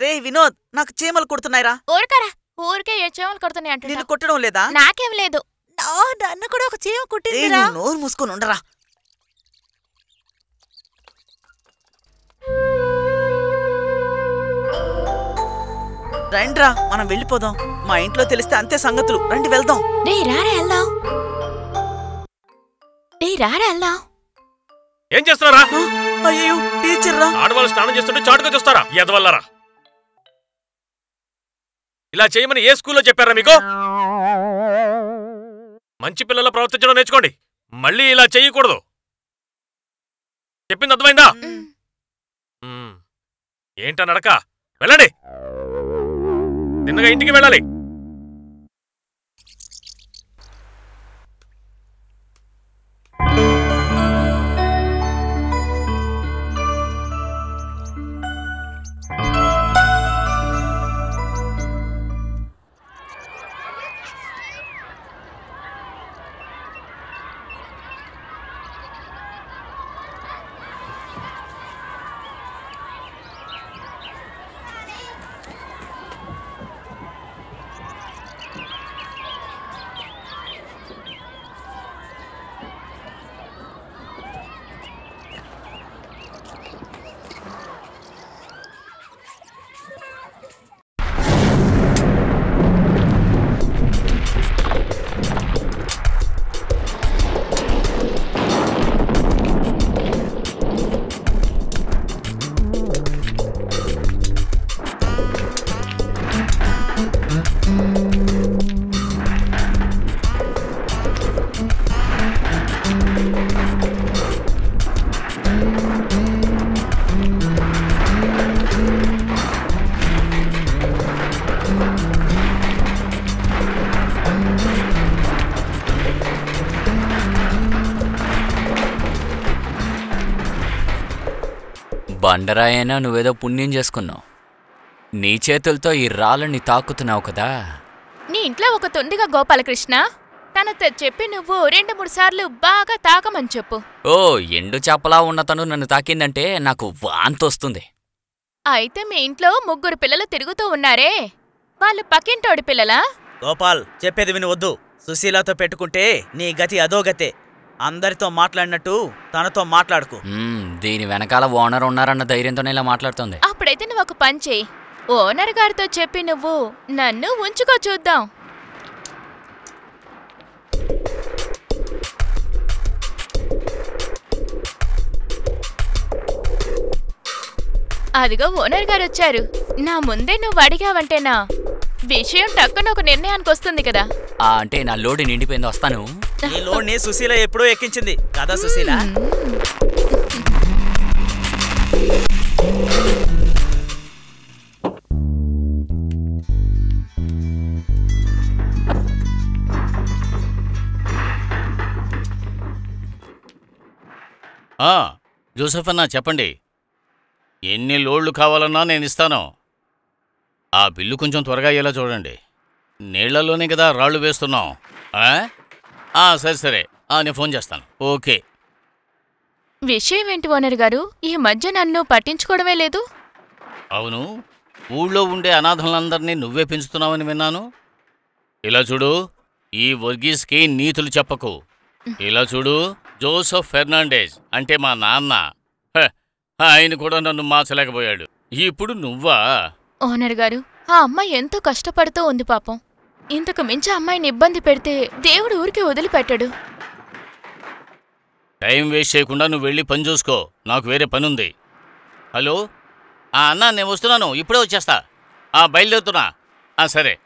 రే వినోద్ నాకు చీమలు కుడుతున్నాయిరా.
ఊరికరా ఊరికే ఏ చెవులు కొడుతున్నాయి
నిన్ను
అంటున్నా
కొట్టడం లేదా?
నాకేం లేదు.
నన్ను కూడా ఒక చీమ కుట్టిందిరా.
నోరు మూసుకొని ఉండరా. రండిరా మనం వెళ్ళిపోదాం. మా ఇంట్లో తెలిస్తే అంతే సంగతులు. రండి వెళ్దాం.
డే రారా వెళ్దాం. డే రారా వెళ్దాం.
ఏం చేస్తున్నారా?
అయ్యో టీచర్ రా
ఆడవాళ్ళు స్నానం చేస్తుంటే చాటుగా చూస్తారా? ఎదవల్లరా. ఇలా చేయమని ఏ స్కూల్లో చెప్పారా మీకు? మంచి పిల్లల ప్రవర్తించడం నేర్చుకోండి. మళ్ళీ ఇలా చేయకూడదు. చెప్పింది అర్థమైందా. ఏంటా నడక? వెళ్ళండి. తిన్నగా ఇంటికి వెళ్ళాలి.
బండరాయైనా నువ్వేదో పుణ్యం చేసుకున్నావు. నీ చేతులతో ఈ రాళ్ళని తాకుతున్నావు కదా.
నీ ఇంట్లో ఒక తొండిగా గోపాలకృష్ణ తనతో చెప్పి నువ్వు రెండు మూడు సార్లు బాగా తాకమని చెప్పు.
ఓ ఎండు చేపలా ఉన్న తను నన్ను తాకిందంటే నాకు వాంతొస్తుంది
అయితే మీ ఇంట్లో ముగ్గురు పిల్లలు తిరుగుతూ ఉన్నారే? వాళ్ళు పక్కింటోడి పిల్లలా?
గోపాల్ చెప్పేది విని వద్దు సుశీలతో పెట్టుకుంటే నీ గతి అదో గతే అందరితో మాట్లాడినట్టు తనతో మాట్లాడుకు.
దీని వెనకాల ఓనర్ ఉన్నారన్న ధైర్యంతోనే ఇలా మాట్లాడుతుంది.
అప్పుడైతే నువ్వు ఒక పని చెయ్యి ఓనర్ గారితో చెప్పి నువ్వు నన్ను ఉంచుకో చూద్దాం. అదిగో ఓనర్ గారు వచ్చారు నా ముందే నువ్వు అడిగావంటేనా? విషయం టక్కున ఒక నిర్ణయానికి వస్తుంది కదా.
ఆ, అంటే నా లోడు నిండిపోయింది వస్తాను.
ఈ లోడ్ని సుశీల ఎప్పుడో ఎక్కించింది. కదా సుశీల?
ఆ, జోసెఫ్ అన్నా చెప్పండి. ఎన్ని లోడ్లు కావాలన్నా నేను ఇస్తాను. ఆ బిల్లు కొంచెం త్వరగా అయ్యేలా చూడండి. నీళ్ళలోనే కదా రాళ్ళు వేస్తున్నాం సరే సరే. నేను ఫోన్ చేస్తాను. ఓకే.
విషయం ఏంటి ఓనర్ గారు? ఈ మధ్య నన్ను పట్టించుకోవడమే లేదు?
అవును. ఊళ్ళో ఉండే అనాథలందరినీ నువ్వే పెంచుతున్నావని విన్నాను. ఇలా చూడు ఈ వర్గీస్కి నీతులు చెప్పకు. ఇలా చూడు జోసఫ్ ఫెర్నాండేజ్ అంటే మా నాన్న. ఆయన కూడా నన్ను మార్చలేకపోయాడు. ఇప్పుడు నువ్వా?
ఓనర్ గారు ఆ అమ్మాయి ఎంతో కష్టపడుతూ ఉంది పాపం. ఇంతకు మించి అమ్మాయిని ఇబ్బంది పెడితే దేవుడు ఊరికి వదిలిపెట్టడు.
టైం వేస్ట్ చేయకుండా నువ్వు వెళ్ళి పని చూసుకో. నాకు వేరే పని ఉంది హలో? ఆ అన్న నేను వస్తున్నాను. ఇప్పుడే వచ్చేస్తా. ఆ బయలుదేరుతున్నా. ఆ సరే.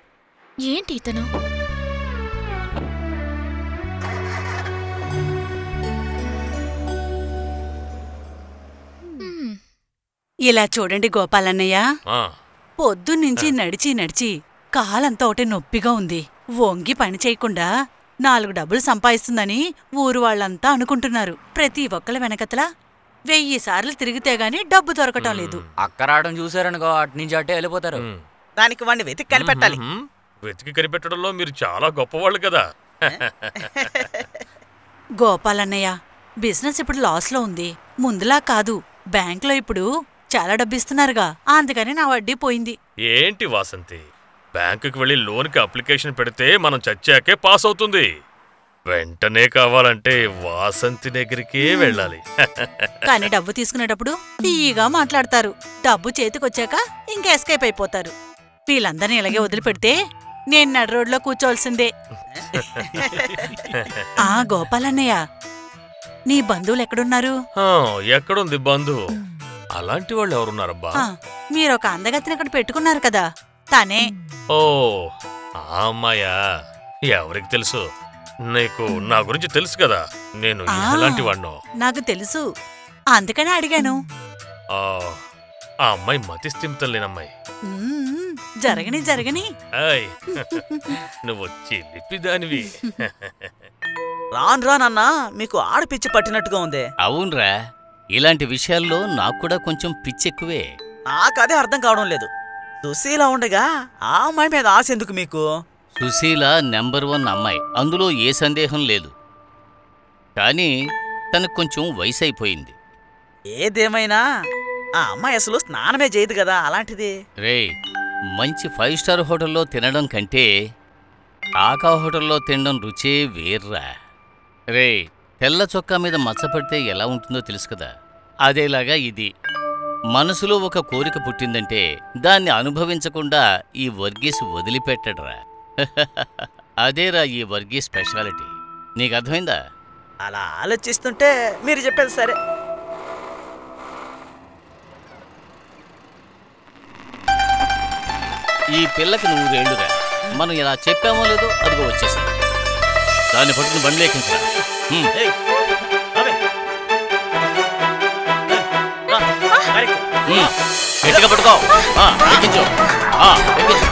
ఏంటి ఇతను.
ఇలా చూడండి గోపాలన్నయ్య.
ఆ,
పొద్దున్నుంచి నడిచి నడిచి కాలంతా ఒకటి నొప్పిగా ఉంది. వంగి పని చేయకుండా నాలుగు డబ్బులు సంపాదిస్తుందని ఊరు వాళ్ళంతా అనుకుంటున్నారు. ప్రతి ఒక్కల వెనకతల వెయ్యి సార్లు తిరిగితే గాని డబ్బు దొరకటం లేదు.
అక్క రావడం చూసారనుకో అటు నుంచి అటే వెళ్ళిపోతారు.
దానికి వాడిని వెతికి కనిపెట్టాలి.
వెతికి కనిపెట్టడంలో మీరు చాలా గొప్పవాళ్ళు కదా.
గోపాలన్నయ్య బిజినెస్ ఇప్పుడు లాస్లో ఉంది. ముందులా కాదు బ్యాంకులో ఇప్పుడు చాలా డబ్బిస్తున్నారుగా. అందుకని నా వడ్డీ పోయింది.
ఏంటి వాసంతి? బ్యాంకుకి వెళ్ళి లోన్కి అప్లికేషన్ పెడితే మనం చచ్చాకే పాస్ అవుతుంది. వెంటనే కావాలంటే వాసంతి దగ్గరికే వెళ్ళాలి.
కానీ డబ్బు తీసుకునేటప్పుడు తీయగా మాట్లాడతారు. డబ్బు చేతికొచ్చాక ఇంకా ఎస్కేప్ అయిపోతారు. వీళ్ళందరినీ ఇలాగే వదిలిపెడితే నేను నడు రోడ్లో కూర్చోవలసిందే. ఆ గోపాలన్నయ్య నీ బంధువులు ఎక్కడున్నారు?
ఎక్కడుంది బంధు అలాంటి వాళ్ళు ఎవరున్నారబ్బా?
ఆ, మీరొక అందగతిని అక్కడ పెట్టుకున్నారు కదా. తనే.
ఓ ఆ అమ్మాయా? ఎవరికి తెలుసు? నీకు నా గురించి తెలుసు కదా. నేను. ఎలాంటి వాడినో
నాకు తెలుసు. అందుకనే అడిగాను.
ఆ ఆ అమ్మాయి మతి స్థిమితం లేనమ్మాయి
మ్మ్, జరగని జరగని.
ఆయ్ నువ్వు చిలిపి దానివి.
రాను రానన్నా మీకు ఆడపిచ్చి పట్టినట్టుగా ఉంది.
అవునరా. ఇలాంటి విషయాల్లో నాకు కూడా కొంచెం పిచ్చెక్కువే.
నాకు అదే అర్థం కావడం లేదు. సుశీల ఉండగా ఆ అమ్మాయి మీద ఆశ ఎందుకు మీకు?
సుశీల నెంబర్ వన్ అమ్మాయి. అందులో ఏ సందేహం లేదు. కానీ తనకు కొంచెం వయసు అయిపోయింది
ఏదేమైనా ఆ అమ్మాయి అసలు స్నానమే చేయదు కదా అలాంటిది?
రేయ్ మంచి ఫైవ్ స్టార్ హోటల్లో తినడం కంటే కాకా హోటల్లో తినడం రుచే వేర్రా. రేయ్ తెల్ల చొక్కా మీద మచ్చపడితే ఎలా ఉంటుందో తెలుసు కదా. అదేలాగా ఇది. మనసులో ఒక కోరిక పుట్టిందంటే దాన్ని అనుభవించకుండా ఈ వర్గీస్ వదిలిపెట్టడరా. అదేరా ఈ వర్గీస్ స్పెషాలిటీ. నీకు అర్థమైందా
అలా ఆలోచిస్తుంటే మీరు చెప్పేది సరే.
ఈ పిల్లకి నువ్వు రేళ్ళురా మనం ఇలా చెప్పామో లేదో అదిగో వచ్చేసింది. దాన్ని పట్టుకుని బండి ఎక్కించరా. గట్టిగా పట్టుకో. ఎక్కించు. ఆ, ఎక్కించు.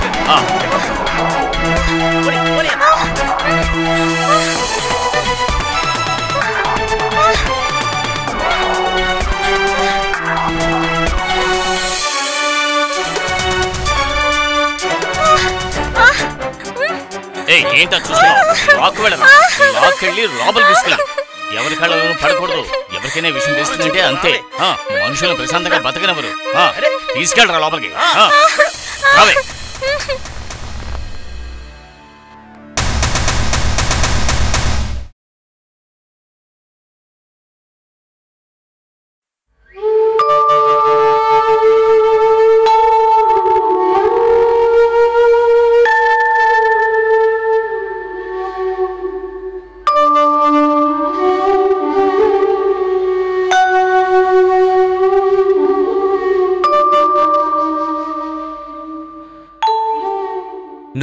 ఏంటో చూస్తున్నావు? లాక్ వెళ్ళను? లాక్ వెళ్ళి లోపల తీసుకెళ్ళు ఎవరి కళ్ళలోనూ పడకూడదు. ఎవరికైనా విషయం తెలుస్తుందంటే అంతే. ఆ, మనుషులను ప్రశాంతంగా బతకనవరు ఆ, తీసుకెళ్ళరా లోపలికి. రావే.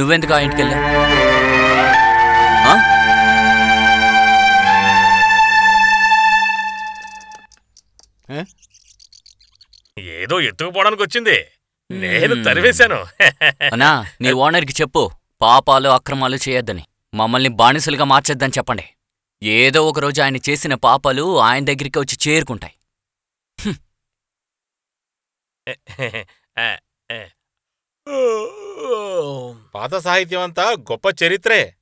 నువ్వెందుకు ఆ ఇంటికి?
ఏదో ఎత్తుకుపోవడానికి వచ్చింది. నేను తరివేశాను.
అన్నా నీ ఓనర్కి చెప్పు. పాపాలు అక్రమాలు చేయొద్దని. మమ్మల్ని బానిసలుగా మార్చొద్దని చెప్పండి. ఏదో ఒక రోజు ఆయన చేసిన పాపాలు ఆయన దగ్గరికి వచ్చి చేరుకుంటాయి.
పాత సాహిత్యం అంతా గొప్ప చరిత్రే.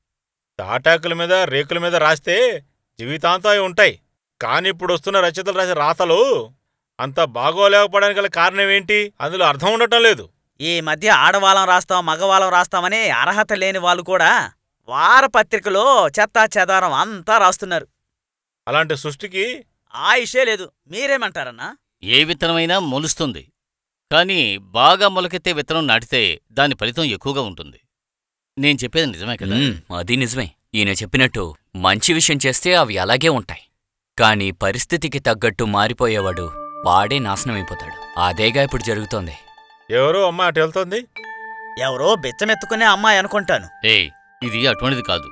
తాటాకుల మీద రేకుల మీద రాస్తే జీవితాంతం అవి ఉంటాయి. కానీ ఇప్పుడు వస్తున్న రచయితలు రాసే రాతలు అంత బాగోలేకపోవడానికి గల కారణం ఏంటి? అందులో అర్థం ఉండటం లేదు.
ఈ మధ్య ఆడవాళ్ళం రాస్తాం మగవాళ్ళం రాస్తామని అర్హత లేని వాళ్ళు కూడా వారపత్రికలో చెత్తా చెదారం అంతా రాస్తున్నారు.
అలాంటి సృష్టికి
ఆయుషే లేదు. మీరేమంటారన్నా?
ఏ విత్తనమైనా మొలుస్తుంది. కానీ బాగా మొలకెత్తే విత్తనం నాటితే దాని ఫలితం ఎక్కువగా ఉంటుంది. నేను చెప్పేది నిజమే కదా?
అది నిజమే. ఈయన చెప్పినట్టు మంచి విషయం చేస్తే అవి అలాగే ఉంటాయి. కానీ పరిస్థితికి తగ్గట్టు మారిపోయేవాడు వాడే నాశనమైపోతాడు. అదేగా ఇప్పుడు జరుగుతోంది.
ఎవరో అమ్మ అటు వెళ్తోంది?
ఎవరో బిచ్చమెత్తుకునే అమ్మాయి అనుకుంటాను.
ఏయ్ ఇది అటువంటిది కాదు.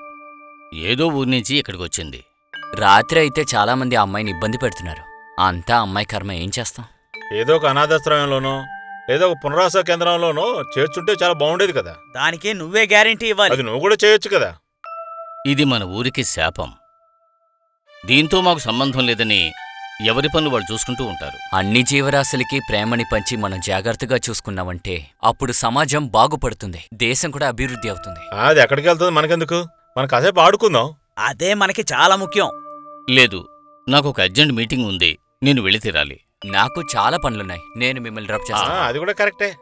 ఏదో ఊరి నుంచి ఇక్కడికి వచ్చింది.
రాత్రి అయితే చాలామంది ఆ అమ్మాయిని ఇబ్బంది పెడుతున్నారు. అంతా అమ్మాయి కర్మ ఏం చేస్తాం?
ఏదో ఒక అనాథాశ్రమంలోనో ఏదో ఒక పునరాస కేంద్రంలోనో చేర్చుంటే చాలా బాగుండేది కదా.
దానికి నువ్వే గ్యారెంటీ ఇవ్వాలి.
అది నువ్వు కూడా చేయొచ్చు కదా.
ఇది మన ఊరికి శాపం. దీంతో మాకు సంబంధం లేదని ఎవరి పనులు వాళ్ళు చూసుకుంటూ ఉంటారు.
అన్ని జీవరాశులకి ప్రేమని పంచి మనం జాగ్రత్తగా చూసుకున్నామంటే అప్పుడు సమాజం బాగుపడుతుంది. దేశం కూడా అభివృద్ధి అవుతుంది.
అది ఎక్కడికి వెళ్తుంది? మనకెందుకు? మనం కాసేపు ఆడుకుందాం.
అదే మనకి చాలా ముఖ్యం.
లేదు నాకు ఒక అర్జెంట్ మీటింగ్ ఉంది. నేను వెళ్ళి తీరాలి.
నాకు చాలా పనులున్నాయి. నేను మిమ్మల్ని డ్రాప్ చేస్తాను.
అది కూడా కరెక్టే.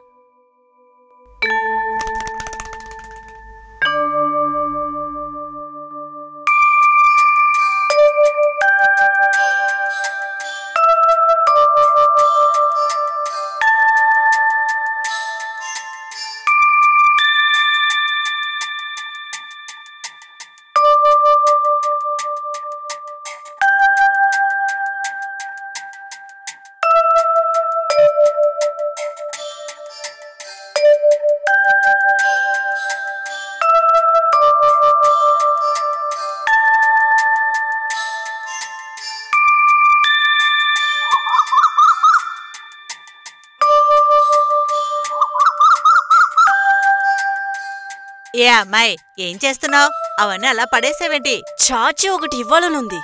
ఏ అమ్మాయి ఏం చేస్తున్నావు? అవన్నీ అలా పడేసేవేంటి?
చాచి ఒకటి ఇవ్వాలనుంది.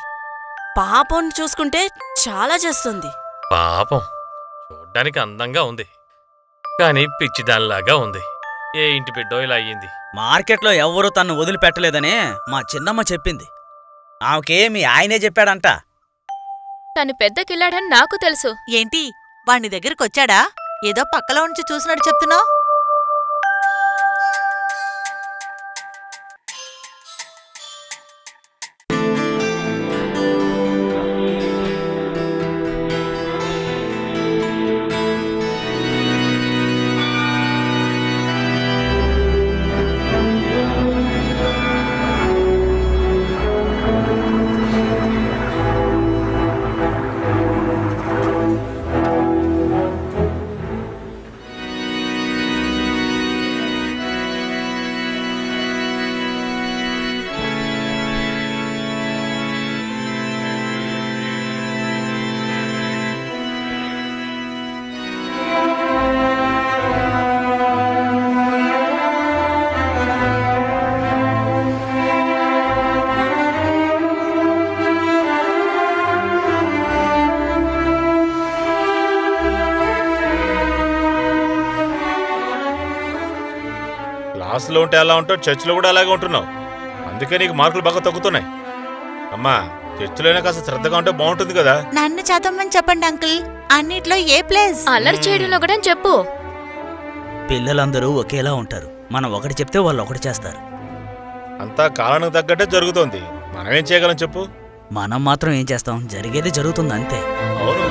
పాపం చూసుకుంటే చాలా చేస్తుంది.
పాపం. చూడ్డానికి అందంగా ఉంది. కానీ పిచ్చిదానిలాగా ఉంది. ఏ ఇంటి బిడ్డో ఇలా అయ్యింది?
మార్కెట్లో ఎవ్వరూ తన్ను వదిలిపెట్టలేదని మా చిన్నమ్మ చెప్పింది. ఆమెకే మీ ఆయనే చెప్పాడంట.
తను పెద్ద కిల్లాడని నాకు తెలుసు.
ఏంటి? వాణ్ణి దగ్గరకొచ్చాడా? ఏదో పక్కలో ఉంచి చూసినట్టు చెప్తున్నావు?
ఉంటే ఎలా ఉంటావు చర్చిలో కూడా అలాగే ఉంటున్నావు. అందుకే నీకు మార్కులు బాగా తగ్గుతున్నాయి. అమ్మా చర్చిలోనే కాస్త శ్రద్ధగా ఉంటే బాగుంటుంది కదా?
నన్ను చదవమని చెప్పండి అంకుల్. అన్నిట్లో ఏ ప్లేస్?
అల్లరి చేయడంలో కూడా చెప్పు.
పిల్లలందరూ ఒకేలా ఉంటారు. మనం ఒకటి చెప్తే వాళ్ళు ఒకటి చేస్తారు.
అంతా కాలానికి తగ్గట్టే జరుగుతోంది. మనం ఏం చేయగలం చెప్పు?
మనం మాత్రం ఏం చేస్తాం? జరిగేది జరుగుతుంది అంతే.
అవును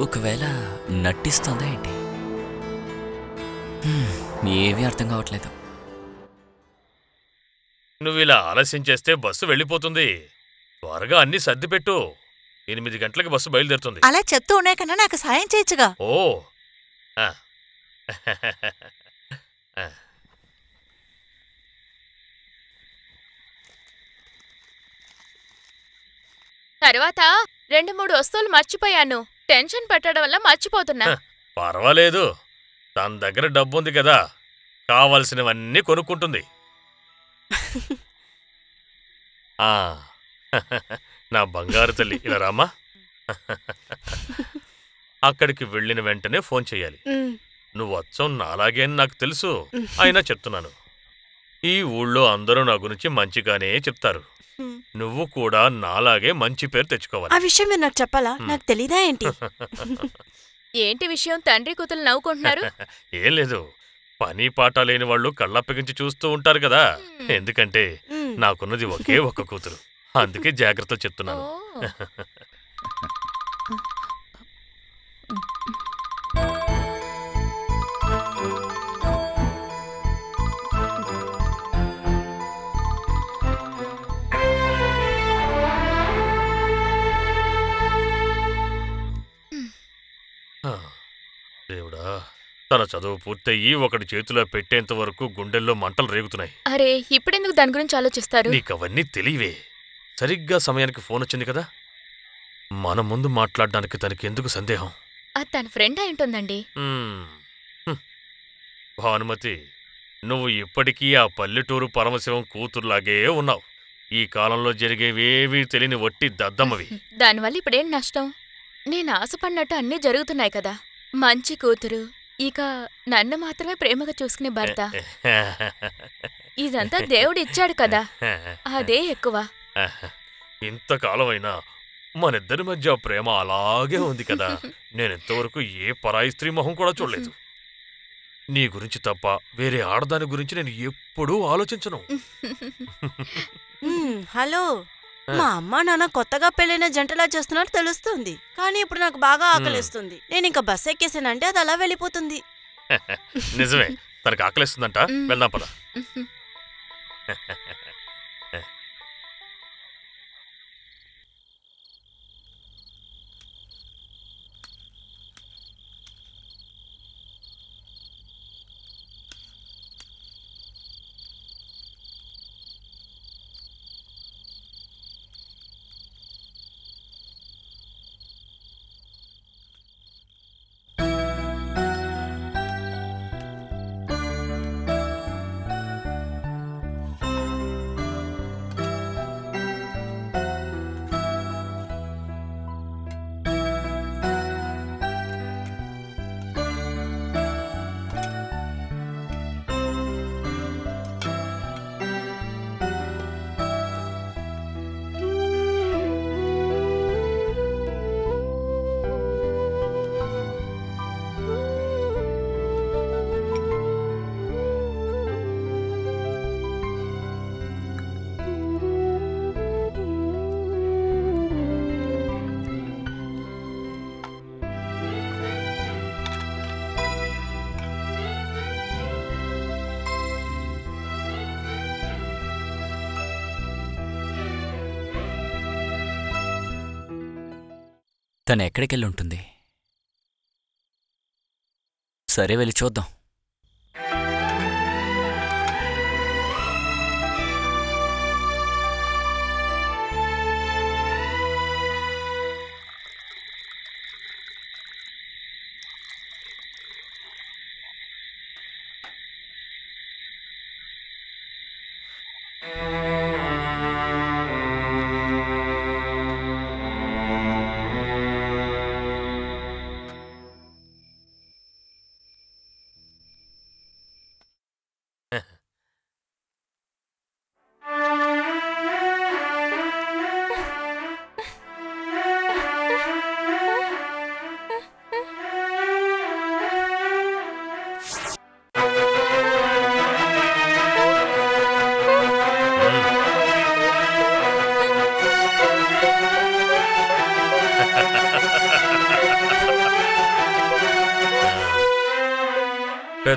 ఒకవేళ నటిస్తుందా ఏంటి? ఏమీ అర్థం కావట్లేదు.
నువ్వు ఇలా ఆలస్యం చేస్తే బస్సు వెళ్ళిపోతుంది. త్వరగా అన్ని సర్దిపెట్టు ఎనిమిది గంటలకు బస్సు బయలుదేరుతుంది.
అలా చెప్తూ ఉన్నాయి కన్నా నాకు సాయం చేయొచ్చుగా.
ఓ. ఆ. ఆ.
తర్వాత రెండు మూడు వస్తువులు మర్చిపోయాను. టెన్షన్ పెట్టడం వల్ల మర్చిపోతున్నా.
పర్వాలేదు. తన దగ్గర డబ్బుంది కదా. కావలసినవన్నీ కొనుక్కుంటుంది. ఆ, నా బంగారు తల్లి. ఇలా రామా అక్కడికి వెళ్ళిన వెంటనే ఫోన్ చేయాలి. నువ్వు అచ్చం నాలాగే అని నాకు తెలుసు. అయినా చెప్తున్నాను. ఈ ఊళ్ళో అందరూ నా గురించి మంచిగానే చెప్తారు. నువ్వు కూడా నాలాగే మంచి పేరు
ఆ
తెచ్చుకోవాలి
విషయం మీరు నాకు చెప్పాలా? నాకు తెలీదా ఏంటి?
ఏంటి విషయం? తండ్రి కూతురు నవ్వుకుంటున్నారు.
ఏం లేదు. పని పాట లేని వాళ్ళు కళ్ళప్పగించి చూస్తూ ఉంటారు కదా. ఎందుకంటే. నాకున్నది ఒకే ఒక్క కూతురు. అందుకే జాగ్రత్తలు చెప్తున్నాను. తన చదువు పూర్తయి ఒకటి చేతిలో పెట్టేంత వరకు గుండెల్లో మంటలు రేగుతున్నాయి.
అరే ఇప్పుడెందుకు దాని గురించి ఆలోచిస్తారు?
నీకవన్నీ తెలియవే సరిగ్గా సమయానికి ఫోన్ వచ్చింది కదా? మన ముందు మాట్లాడడానికి తనకి ఎందుకు సందేహం?
అది తన ఫ్రెండ్ అయి ఉంటుందండి
మ్మ్. హ్మ్. భానుమతి నువ్వు ఇప్పటికీ ఆ పల్లెటూరు పరమశివం కూతురులాగే ఉన్నావు. ఈ కాలంలో జరిగేవేవీ తెలియని వట్టి దద్దమ్మవి.
దానివల్ల ఇప్పుడేం నష్టం? నేను ఆశపడినట్టు అన్నీ జరుగుతున్నాయి కదా. మంచి కూతురు ఇక నన్ను మాత్రమే ప్రేమగా చూసుకునే భర్త. ఇదంతా దేవుడు ఇచ్చాడు కదా. అదే ఎక్కువ.
ఇంతకాలమైనా మనిద్దరి మధ్య ప్రేమ అలాగే ఉంది కదా. నేనింతవరకు ఏ పరాయి స్త్రీ మొహం కూడా చూడలేదు. నీ గురించి తప్ప వేరే ఆడదాని గురించి నేను ఎప్పుడూ ఆలోచించను.
హలో. మా అమ్మ నాన్న కొత్తగా పెళ్ళైన జంటలా చేస్తున్నట్టు తెలుస్తుంది. కానీ ఇప్పుడు నాకు బాగా ఆకలిస్తుంది. నేను ఇంకా బస్ ఎక్కేసానంటే అది అలా వెళ్ళిపోతుంది.
నిజమే. తనకు ఆకలిస్తుందంట. వెళ్దాం పద.
తను ఎక్కడికెళ్ళి ఉంటుంది? సరే వెళ్ళి చూద్దాం.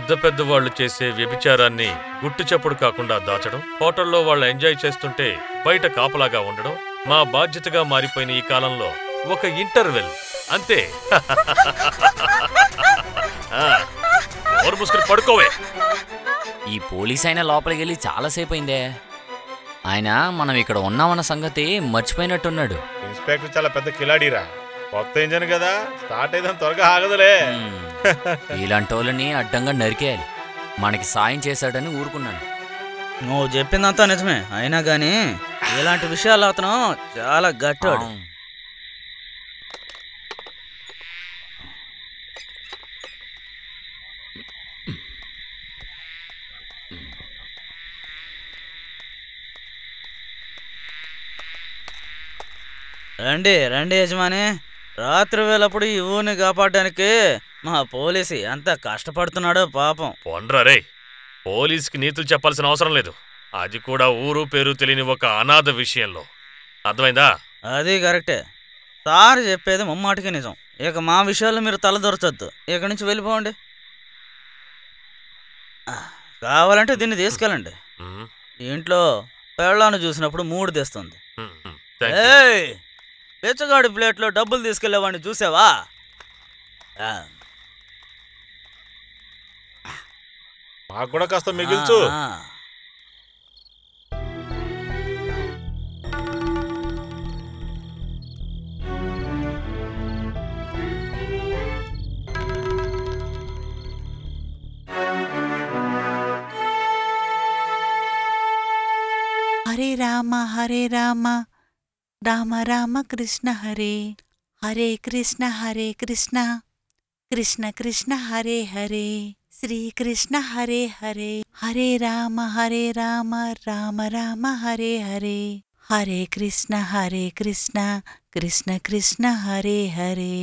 పెద్ద పెద్ద వాళ్ళు చేసే వ్యభిచారాన్ని గుట్టు చప్పుడు కాకుండా దాచడం హోటల్లో వాళ్ళు ఎంజాయ్ చేస్తుంటే బయట కాపలాగా ఉండడం మా బాధ్యతగా మారిపోయిన ఈ కాలంలో ఒక ఇంటర్వెల్. అంతే. మూసుకుని పడుకోవే.
ఈ పోలీస్ అయినా లోపలికి వెళ్ళి చాలాసేపు అయిందే ఆయన మనం ఇక్కడ ఉన్నామన్న సంగతి మర్చిపోయినట్టున్నాడు.
ఇన్స్పెక్టర్ చాలా పెద్ద కిలాడీరా. కొత్త ఇంజన్ కదా. స్టార్ట్ అయితే త్వరగా ఆగదులే.
ఇలాంటి వాళ్ళని అడ్డంగా నరికేయాలి. మనకి సాయం చేశాడని ఊరుకున్నాను.
నువ్వు చెప్పిందంతా నిజమే. అయినా గాని ఇలాంటి విషయాలు అతను చాలా గట్టాడు రండి రండి యజమాని. రాత్రి వేళప్పుడు ఈ ఊరిని కాపాడడానికి మా పోలీసు ఎంత కష్టపడుతున్నాడో పాపం.
పొండ్రా రే పోలీస్కి నీతులు చెప్పాల్సిన అవసరం లేదు. అది కూడా ఊరు పేరు తెలియని ఒక అనాథ విషయంలో. అర్థమైందా?
అది కరెక్టే. సార్ చెప్పేది ముమ్మాటికి నిజం. ఇక మా విషయాల్లో మీరు తలదొరచొద్దు ఇక్కడి నుంచి వెళ్ళిపోండి. కావాలంటే దీన్ని తీసుకెళ్ళండి. ఇంట్లో పెళ్ళాన్ని చూసినప్పుడు మూడు తెస్తుంది. బిచ్చగాడి ప్లేట్లో డబ్బులు తీసుకెళ్ళేవాడిని చూసావా?
నాకు కాస్త మిగిల్చు
हरे राम हरे राम राम राम कृष्ण हरे हरे कृष्ण हरे कृष्ण कृष्ण कृष्ण हरे हरे। శ్రీకృష్ణ హరే హరే. హరే రామ హరే రామ రామ రామ హరే హరే. హరే కృష్ణ హరే కృష్ణ కృష్ణ కృష్ణ హరే హరే.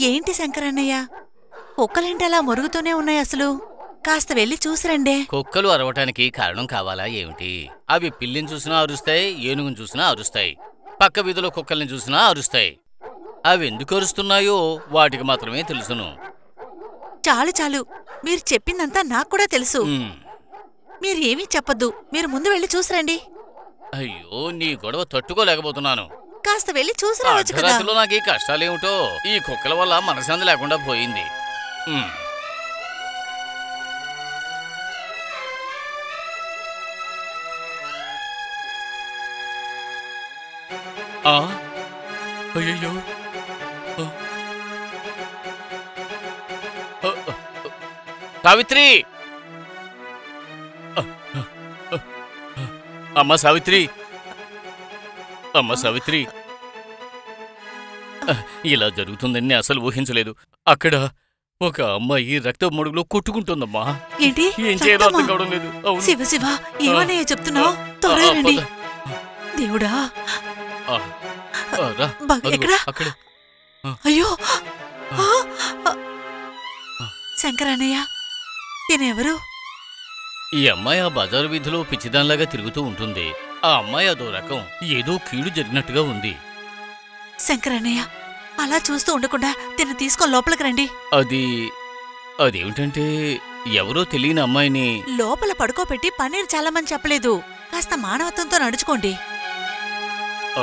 ఏంటి శంకరన్నయ్య? కుక్కలేంటి అలా మొరుగుతూనే ఉన్నాయి అసలు. కాస్త వెళ్ళి చూసిరండే.
కుక్కలు అరవటానికి కారణం కావాలా ఏమిటి? అవి పిల్లిని చూసినా అరుస్తాయి ఏనుగుని చూసినా అరుస్తాయి పక్క వీధిలో కుక్కల్ని చూసినా అరుస్తాయి. అవి ఎందుకు అరుస్తున్నాయో వాటికి మాత్రమే తెలుసును.
చాలు చాలు. మీరు చెప్పిందంతా నాకు కూడా తెలుసు. మీరు ఏమీ చెప్పొద్దు. మీరు ముందు వెళ్ళి చూసిరండి.
అయ్యో నీ గొడవ తట్టుకోలేకపోతున్నాను.
కాస్త వెళ్ళి చూసి రావచ్చు
నాకు ఈ కష్టాలేమిటో ఈ కుక్కల వల్ల మనశ్శాంతి లేకుండా పోయింది. అయ్యయ్యో. సావిత్రి. అమ్మ సావిత్రి! అమ్మ సావిత్రి! ఇలా జరుగుతుందని అసలు ఊహించలేదు. అక్కడ ఒక అమ్మాయి రక్త మడుగులో కొట్టుకుంటుందమ్మా.
ఏంటి?
ఏం చేయాలో
రక్తమా?
అర్థం కావడం లేదు.
శివ శివ చెప్తున్నావు. దేవుడా
అక్కడే.
అయ్యో. శంకరన్నయ్య తినెవరు
ఈ అమ్మాయి ఆ బజారు వీధిలో పిచ్చిదానిలాగా తిరుగుతూ ఉంటుంది. ఆ అమ్మాయి అదో రకం. ఏదో కీడు జరిగినట్టుగా ఉంది.
శంకరన్నయ్య అలా చూస్తూ ఉండకుండా తిన్న తీసుకొని లోపలికి రండి.
అది అదేమిటంటే ఎవరో తెలియని అమ్మాయిని
లోపల పడుకోబెట్టి పన్నీర్ చాలమని చెప్పలేదు. కాస్త మానవత్వంతో నడుచుకోండి. ఈ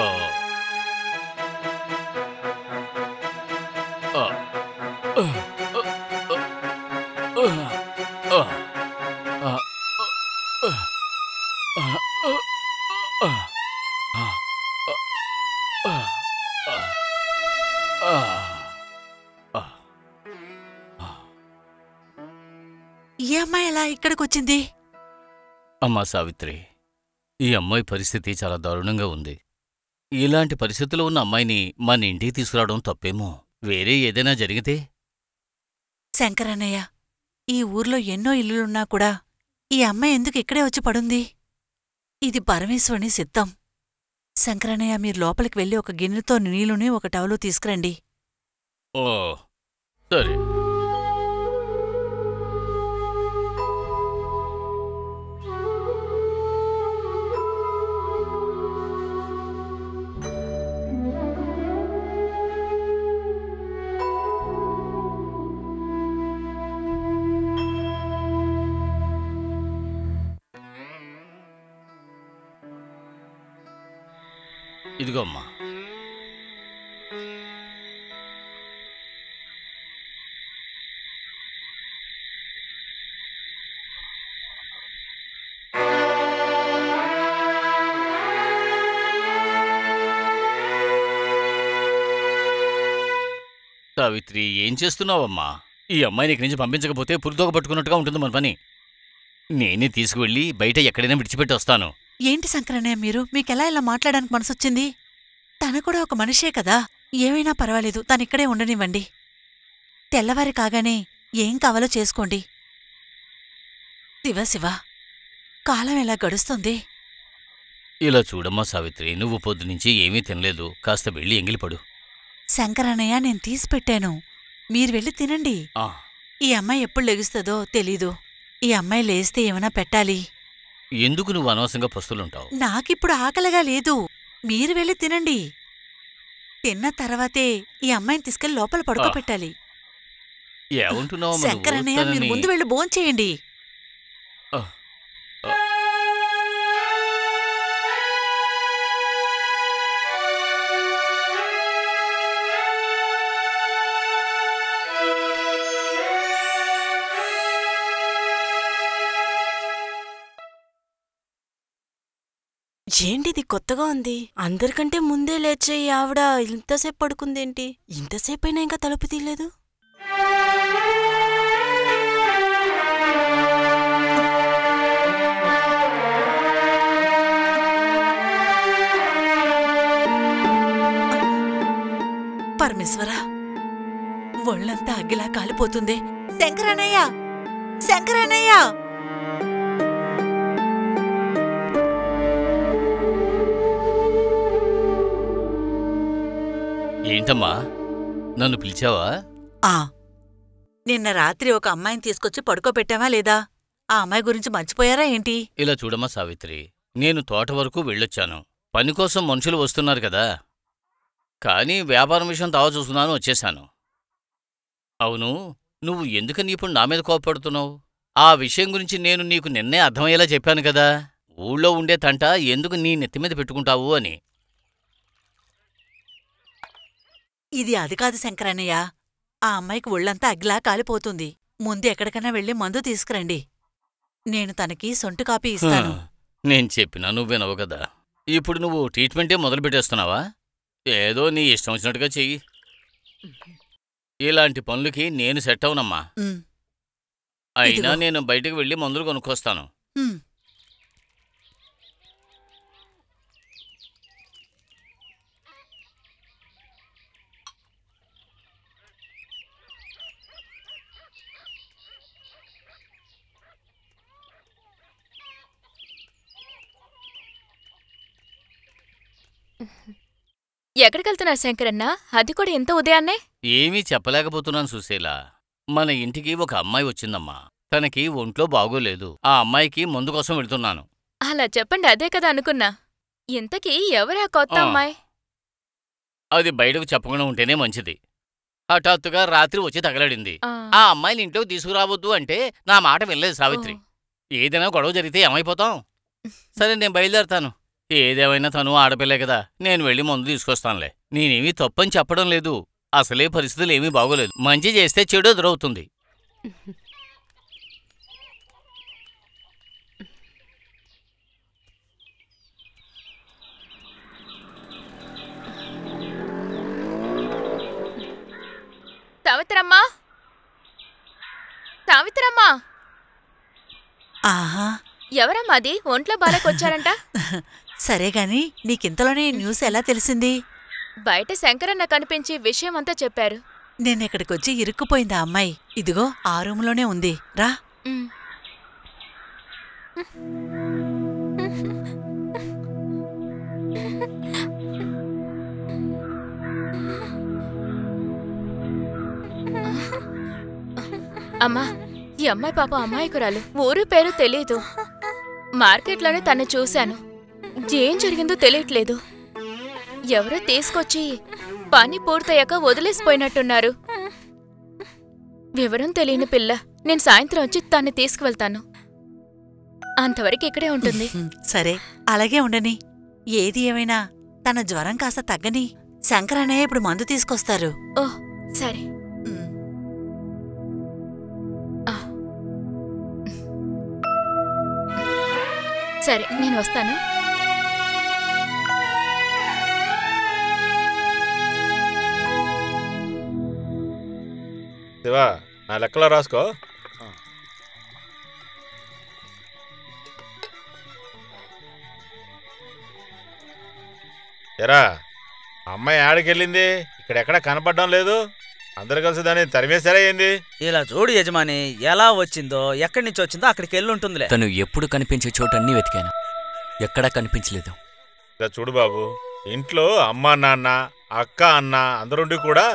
అమ్మాయి ఎలా ఇక్కడికి వచ్చింది
అమ్మా సావిత్రి ఈ అమ్మాయి పరిస్థితి చాలా దారుణంగా ఉంది. ఇలాంటి పరిస్థితిలో ఉన్న అమ్మాయిని మన ఇంటికి తీసుకురావడం తప్పేమో. వేరే ఏదైనా జరిగితే?
శంకరన్నయ్య ఈ ఊర్లో ఎన్నో ఇల్లులున్నా కూడా ఈ అమ్మాయి ఎందుకు ఇక్కడే వచ్చి పడుంది? ఇది పరమేశ్వరుని సిద్ధం. శంకరన్నయ్య మీరు లోపలికి వెళ్ళి ఒక గిన్నెతో నీళ్ళుని ఒక టవలు తీసుకురండి.
ఓ సరే. ఇదిగోమ్మా సావిత్రి ఏం చేస్తున్నావమ్మా? ఈ అమ్మాయిని ఇక్కడి నుంచి పంపించకపోతే పురితోక పట్టుకున్నట్టుగా ఉంటుంది మన పని. నేనే తీసుకువెళ్ళి బయట ఎక్కడైనా విడిచిపెట్టి వస్తాను.
ఏంటి సంక్రనయ్య మీరు? మీకెలా ఇలా మాట్లాడడానికి మనసొచ్చింది? తను కూడా ఒక మనిషే కదా. ఏమైనా పర్వాలేదు తనిక్కడే ఉండనివ్వండి. తెల్లవారి కాగానే ఏం కావాలో చేసుకోండి. శివ శివ కాలం ఎలా గడుస్తుంది?
ఇలా చూడమ్మా సావిత్రి నువ్వు పొద్దునుంచి ఏమీ తినలేదు కాస్త వెళ్ళి ఎంగిలిపడు.
శంకరన్నయ్య నేను తీసిపెట్టాను మీరు వెళ్ళి తినండి.
ఆ,
ఈ అమ్మాయి ఎప్పుడు లెగుస్తుందో తెలీదు. ఈ అమ్మాయి లేస్తే ఏమైనా పెట్టాలి.
ఎందుకు నువ్వు అనవసరంగా పస్తులుంటావు?
నాకిప్పుడు ఆకలిగా లేదు. మీరు వెళ్ళి తినండి. తిన్న తర్వాతే ఈ అమ్మాయిని తీసుకెళ్ళి లోపల పడుకోబెట్టాలి. శంకరన్నయ్య మీరు ముందు వెళ్ళి భోంచేయండి.
ఏంటిది కొత్తగా ఉంది? అందరికంటే ముందే లేచే ఆవిడ ఇంతసేపు పడుకుందేంటి? ఇంతసేపైనా ఇంకా తలుపు తీయలేదు?
పరమేశ్వరా ఒళ్ళంతా అగ్గిలా కాలిపోతుంది. శంకరన్నయ్య! శంకరన్నయ్య!
ఏంటమ్మా? నన్ను పిలిచావా?
ఆ. నిన్న రాత్రి ఒక అమ్మాయిని తీసుకొచ్చి పడుకోబెట్టావా లేదా? ఆ అమ్మాయి గురించి మర్చిపోయారా ఏంటి?
ఇలా చూడమ్మా సావిత్రి. నేను తోట వరకు వెళ్ళొచ్చాను. పని కోసం మనుషులు వస్తున్నారు కదా. కానీ వ్యాపారం విషయం తావ చూస్తున్నాను వచ్చేశాను. అవును నువ్వు ఎందుకని ఇప్పుడు నా మీద కోపడుతున్నావు? ఆ విషయం గురించి నేను నీకు నిన్నే అర్థమయ్యేలా చెప్పాను కదా. ఊళ్ళో ఉండే తంట ఎందుకు నీ నెత్తి మీద పెట్టుకుంటావు అని.
ఇది అది కాదు శంకరన్నయ్య. ఆ అమ్మాయికి ఒళ్ళంతా అగ్గిలా కాలిపోతుంది. ముందు ఎక్కడికైనా వెళ్ళి మందు తీసుకురండి. నేను తనకి సొంటు కాపీ ఇస్తాను.
నేను చెప్పినా నువ్వు వినవు కదా. ఇప్పుడు నువ్వు ట్రీట్మెంటే మొదలు పెట్టేస్తున్నావా? ఏదో నీ ఇష్టం వచ్చినట్టుగా చెయ్యి. ఇలాంటి పనులకి నేను సెట్ అవునమ్మా. అయినా. నేను బయటకు వెళ్ళి మందులు కొనుక్కొస్తాను.
ఎక్కడికెళ్తున్నారు శంకరన్న? అది కూడా ఇంత ఉదయాన్నే?
ఏమీ చెప్పలేకపోతున్నాను సుశీల. మన ఇంటికి ఒక అమ్మాయి వచ్చిందమ్మా. తనకి ఒంట్లో బాగోలేదు. ఆ అమ్మాయికి మందు కోసం వెళ్తున్నాను.
అలా చెప్పండి అదే కదా అనుకున్నా. ఇంతకీ ఎవరా కొత్త
ఆ.
అమ్మాయి?
అది బయటకు చెప్పకుండా ఉంటేనే మంచిది. హఠాత్తుగా రాత్రి వచ్చి తగలడింది.
ఆ.
ఆ అమ్మాయిని ఇంట్లోకి తీసుకురావద్దు అంటే నా మాట వినలేదు సావిత్రి. ఏదైనా గొడవ జరిగితే ఏమైపోతాం? సరే నేను బయలుదేరతాను. ఏదేమైనా తను ఆడపిల్లే కదా నేను వెళ్ళి మందు తీసుకొస్తానులే. నేనేమీ తప్పని చెప్పడం లేదు. అసలే పరిస్థితులు ఏమీ బాగోలేదు. మంచి చేస్తే చెడు ఎదురవుతుంది.
సావిత్రమ్మా? సావిత్రమ్మా?
ఆహా.
ఎవరమ్మా అది? ఒంట్లో బాలేకొచ్చారంట.
సరే గాని నీకింతలోనే న్యూస్ ఎలా తెలిసింది?
బయట శంకరన్న కనిపించి విషయం అంతా చెప్పారు.
నేనిక్కడికొచ్చి ఇరుక్కుపోయింది ఆ అమ్మాయి. ఇదిగో ఆ రూములోనే ఉంది. రా.
అమ్మా ఈ అమ్మాయి పాప అమ్మాయికురాలు ఊరు పేరు తెలీదు మార్కెట్లోనే తను చూశాను. ఏం జరిగిందో తెలియట్లేదు. ఎవరో తీసుకొచ్చి పని పూర్తయ్యాక వదిలేసిపోయినట్టున్నారు. వివరం తెలియని పిల్ల నేను సాయంత్రం వచ్చి తన్ని తీసుకువెళ్తాను. అంతవరకు ఇక్కడే ఉంటుంది.
సరే అలాగే ఉండని. ఏది ఏమైనా తన జ్వరం కాస్త తగ్గని. శంకరన్నయ్య ఇప్పుడు మందు తీసుకొస్తారు.
ఓ సరే. సరే నేను వస్తాను.
శివా నా లెక్కలో రాసుకో. ఎరా అమ్మాయి ఆడికెళ్ళింది ఇక్కడెక్కడ కనపడడం లేదు. అందరు కలిసి దాన్ని తరిమేశారా ఏంది?
ఇలా చూడు యజమాని ఎలా వచ్చిందో ఎక్కడి నుంచి వచ్చిందో అక్కడికి వెళ్ళి ఉంటుందిలే.
తను ఎప్పుడు కనిపించే చోటన్నీ వెతికాను. ఎక్కడా కనిపించలేదు.
ఇలా చూడు బాబు ఇంట్లో అమ్మ నాన్న అక్క అన్న అందరుండి కూడా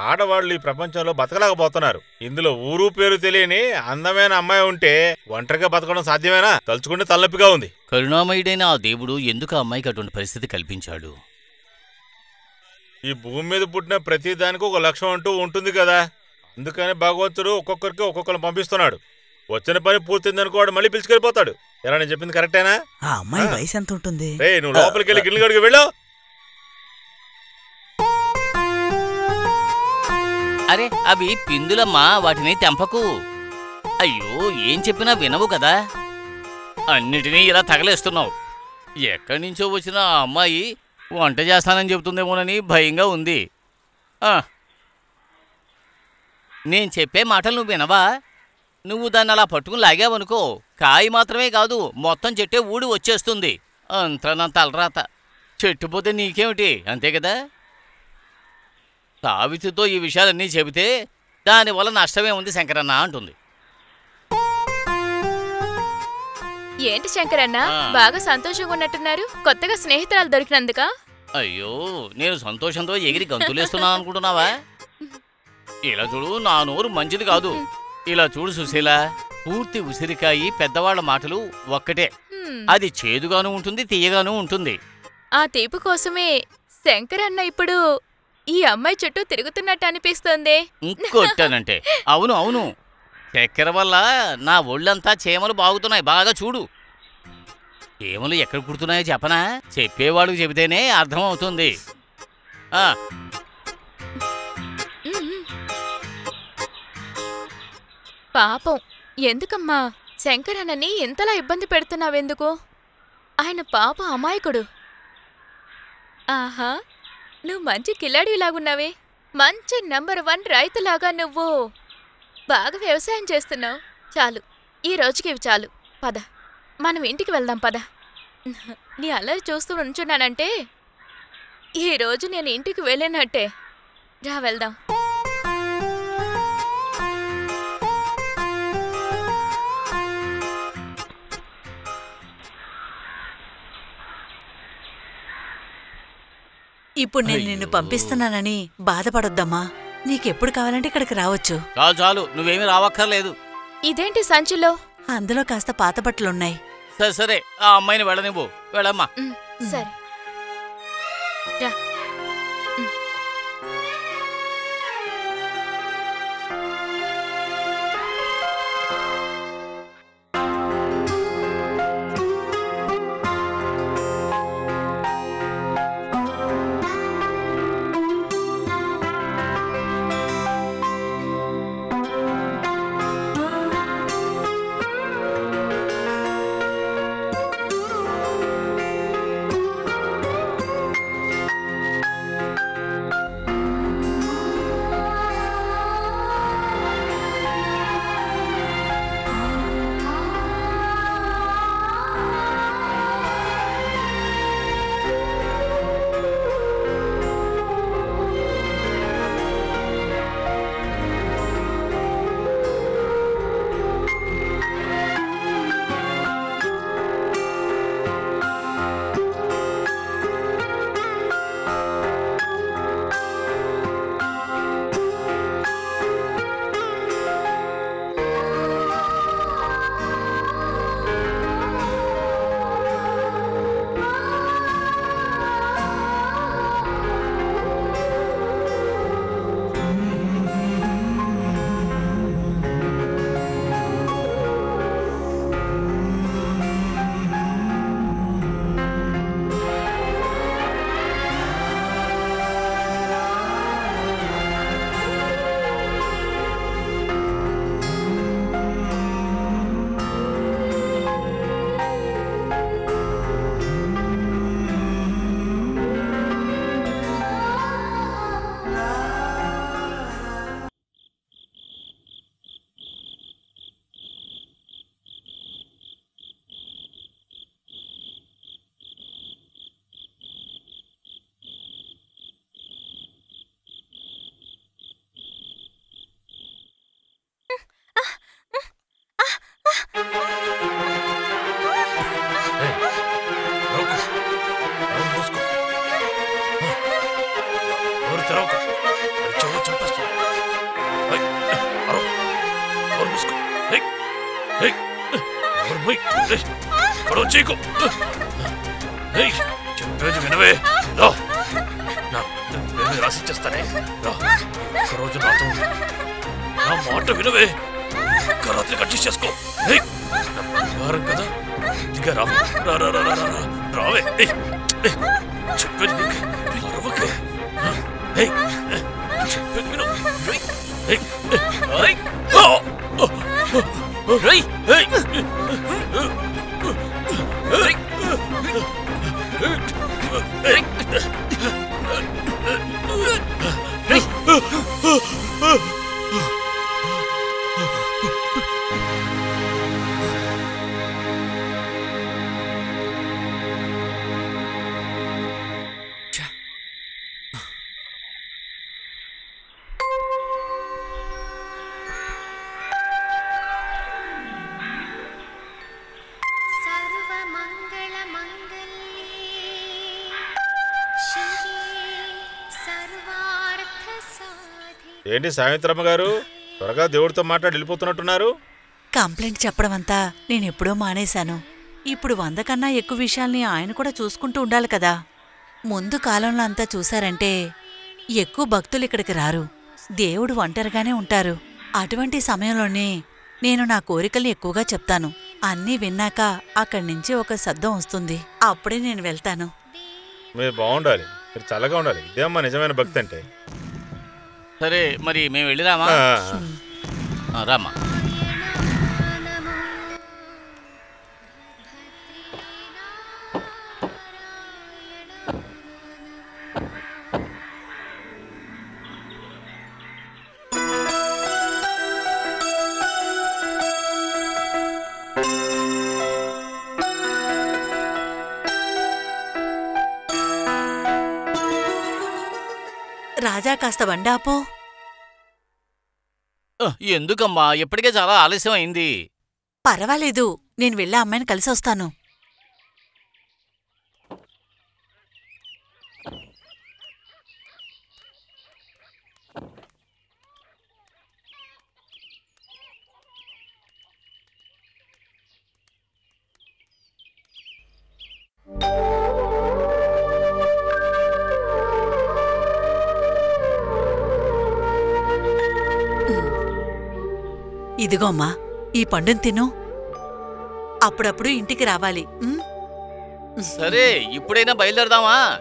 ఆడవాళ్ళు ఈ ప్రపంచంలో బతకలేకపోతున్నారు. ఇందులో ఊరు పేరు తెలియని అందమైన అమ్మాయి ఉంటే ఒంటరిగా బతకడం సాధ్యమేనా? తలుచుకుంటే తలనొప్పిగా ఉంది.
కరుణామయుడైన ఆ దేవుడు ఎందుకు ఆ అమ్మాయికి అటువంటి పరిస్థితి కల్పించాడు?
ఈ భూమి మీద పుట్టిన ప్రతి దానికి ఒక లక్ష్యం అంటూ ఉంటుంది కదా. అందుకని భగవంతుడు ఒక్కొక్కరికి ఒక్కొక్కరిని పంపిస్తున్నాడు. వచ్చిన పని పూర్తిందనుకో వాడు మళ్ళీ పిలుచుకెళ్ళిపోతాడు. ఎలా నేను చెప్పింది కరెక్టేనా?
ఆ అమ్మాయి. వయసు ఎంత ఉంటుంది?
రే నువ్వు లోపలికి వెళ్ళి గిన్నెలు గడికి వెళ్ళు.
అరే అవి పిందులమ్మా వాటిని తెంపకు. అయ్యో ఏం చెప్పినా వినవు కదా. అన్నిటినీ ఇలా తగలేస్తున్నావు. ఎక్కడి నుంచో వచ్చిన ఆ అమ్మాయి వంట చేస్తానని చెబుతుందేమోనని భయంగా ఉంది. నేను చెప్పే మాటలు నువ్వు వినవా? నువ్వు దాన్ని అలా పట్టుకుని లాగావనుకో కాయ మాత్రమే కాదు మొత్తం చెట్టే ఊడి వచ్చేస్తుంది. అంతా నా తలరాత. చెట్టు పోతే నీకేమిటి? అంతే కదా? సావిత్రితో ఈ విషయాలన్నీ చెబితే దానివల్ల నష్టమే ఉంది శంకరన్న అంటుంది.
ఏంటి శంకరన్న. బాగా సంతోషంగా ఉన్నట్టున్నారు. కొత్తగా స్నేహితురాలు దొరికినందుక?
అయ్యో నేను సంతోషంతో ఎగిరి గంతులేస్తున్నాను అనుకుంటున్నావా? ఇలా చూడు నా నోరు మంచిది కాదు. ఇలా చూడు సుశీల పూర్తి ఉసిరికాయి పెద్దవాళ్ళ మాటలు ఒక్కటే. అది చేదుగాను ఉంటుంది తీయగాను ఉంటుంది.
ఆ తీపి కోసమే శంకరన్న ఇప్పుడు ఈ అమ్మాయి చుట్టూ తిరుగుతున్నట్టు అనిపిస్తోంది.
ఇంకొట్టానంటే. అవును అవును. చక్కెర వల్ల నా ఒళ్ళంతా చీమలు బాగుతున్నాయి. బాగా చూడు. చీమలు ఎక్కడ కుడుతున్నాయో చెప్పనా? చెప్పేవాడికి చెబితేనే అర్థమవుతుంది.
పాపం. ఎందుకమ్మా? శంకరన్నని ఇంతలా ఇబ్బంది పెడుతున్నావెందుకు? ఆయన పాప అమాయకుడు. ఆహా. నువ్వు మంచి కిలాడిలాగున్నావే. మంచి నంబర్ వన్ రైతులాగా నువ్వు. బాగా వ్యవసాయం చేస్తున్నావు. చాలు ఈ రోజుకి ఇవి చాలు. పద మనం ఇంటికి వెళ్దాం పద. నీ అల్లరి చూస్తూ ఉంచున్నానంటే ఈ రోజు నేను ఇంటికి వెళ్ళినట్టే. రా వెళ్దాం.
ఇప్పుడు నేను నిన్ను పంపిస్తున్నానని బాధపడొద్దమ్మా. నీకెప్పుడు కావాలంటే ఇక్కడికి రావచ్చు.
చాలు చాలు. నువ్వేమీ రావక్కర్లేదు.
ఇదేంటి సంచిలో?
అందులో కాస్త పాత బట్టలున్నాయి
సరే సరే. ఆ అమ్మాయిని వెళ్ళనివ్వు. వెళ్ళమ్మా.
సరే. రా.
నోరు మూయ్. ఏయ్, చెప్పేది వినవే. రా. నేను రాసిచ్చేస్తానే రా. ఒకరోజు నాతో నా మాట వినవే. ఒక్క రాత్రి అడ్జస్ట్ చేసుకో. ఏయ్, కదా. దిగా రా. రా రా రా రా రా రా. రావే. ఏయ్, ఏయ్, చెప్పేది నీకు అరవకే ఏయ్, ఏయ్, చెప్పేది విను ఏయ్, ఏయ్, ఏయ్, ఆ, ఆ,
రేయ్
ఏయ్,
రేయ్ రేయ్
ఏంటి సావిత్రమ్మ గారు? త్వరగా దేవుడితో మాట్లాడి వెళ్ళిపోతున్నట్టున్నారు?
కంప్లైంట్ చెప్పడం అంతా నేను ఎప్పుడో మానేశాను. ఇప్పుడు వంద కన్నా ఎక్కువ విషయాల్ని ఆయన కూడా చూసుకుంటూ ఉండాలి కదా. ముందు కాలంలో అంతా చూశారంటే ఎక్కువ భక్తులు ఇక్కడికి రారు. దేవుడు ఒంటరిగానే ఉంటారు. అటువంటి సమయంలోనే నేను నా కోరికల్ని ఎక్కువగా చెప్తాను. అన్నీ విన్నాక అక్కడి నుంచి ఒక శబ్దం వస్తుంది. అప్పుడే నేను వెళ్తాను.
మీరు బాగుండాలి. మీరు చల్లగా ఉండాలి. ఇదే అమ్మా నిజమైన భక్తి అంటే.
సరే మరి మేము వెళ్ళిరామా
ఆ,
ఆ, రామా
రాజా కాస్త బండాపో
ఆ, ఎందుకమ్మా? ఇప్పటికే చాలా ఆలస్యం అయింది.
పర్వాలేదు నేను వెళ్ళి అమ్మాయిని కలిసి వస్తాను. ఇదిగో అమ్మా ఈ పండును తిను. అప్పుడప్పుడు ఇంటికి రావాలి.
సరే ఇప్పుడైనా బయలుదేరదామా?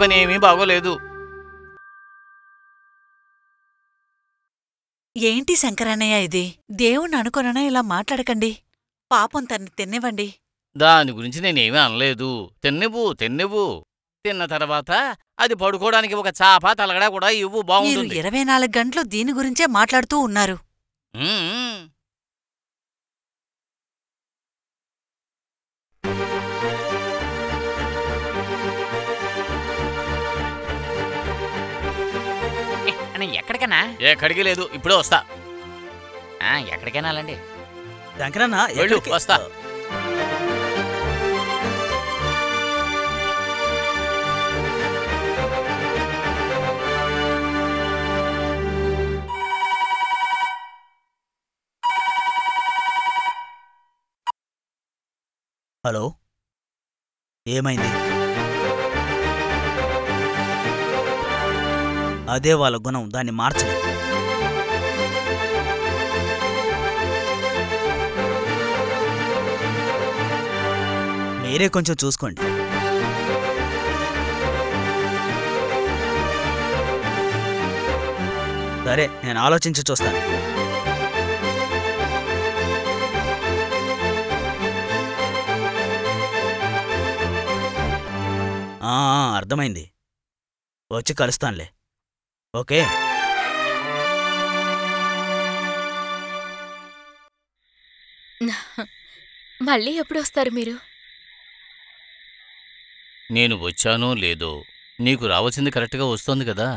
పని ఏమీ బాగోలేదు.
ఏంటి శంకరన్నయ్య ఇది? దేవుణ్ణి అనుకోనన్నా ఇలా మాట్లాడకండి. పాపం తన్ని తిన్నివ్వండి.
దాని గురించి నేనేమీ అనలేదు. తిన్నెవ్వు తిన్నెవ్వు. తిన్న తర్వాత అది పడుకోవడానికి ఒక చాప తలగడా కూడా ఇవ్వు
మీరు
బాగుంటుంది
ఇరవై నాలుగు గంటలు దీని గురించే మాట్లాడుతూ ఉన్నారు.
ఉమ్,
ఎక్కడికన్నా?
ఎక్కడికి లేదు. ఇప్పుడే వస్తా.
ఆ, ఎక్కడికైనా వెళ్ళండి.
శంకరన్న
వెళ్ళు
ఎక్కడికి-
వస్తా.
హలో? ఏమైంది? అదే వాళ్ళ గుణం దాన్ని మార్చలేదు మీరే కొంచెం చూసుకోండి. సరే నేను ఆలోచించి చూస్తాను. అర్థమైంది. వచ్చి కలుస్తానులే. ఓకే.
మళ్ళీ ఎప్పుడు వస్తారు మీరు?
నేను వచ్చానో లేదో నీకు రావాల్సింది కరెక్ట్గా వస్తోంది కదా.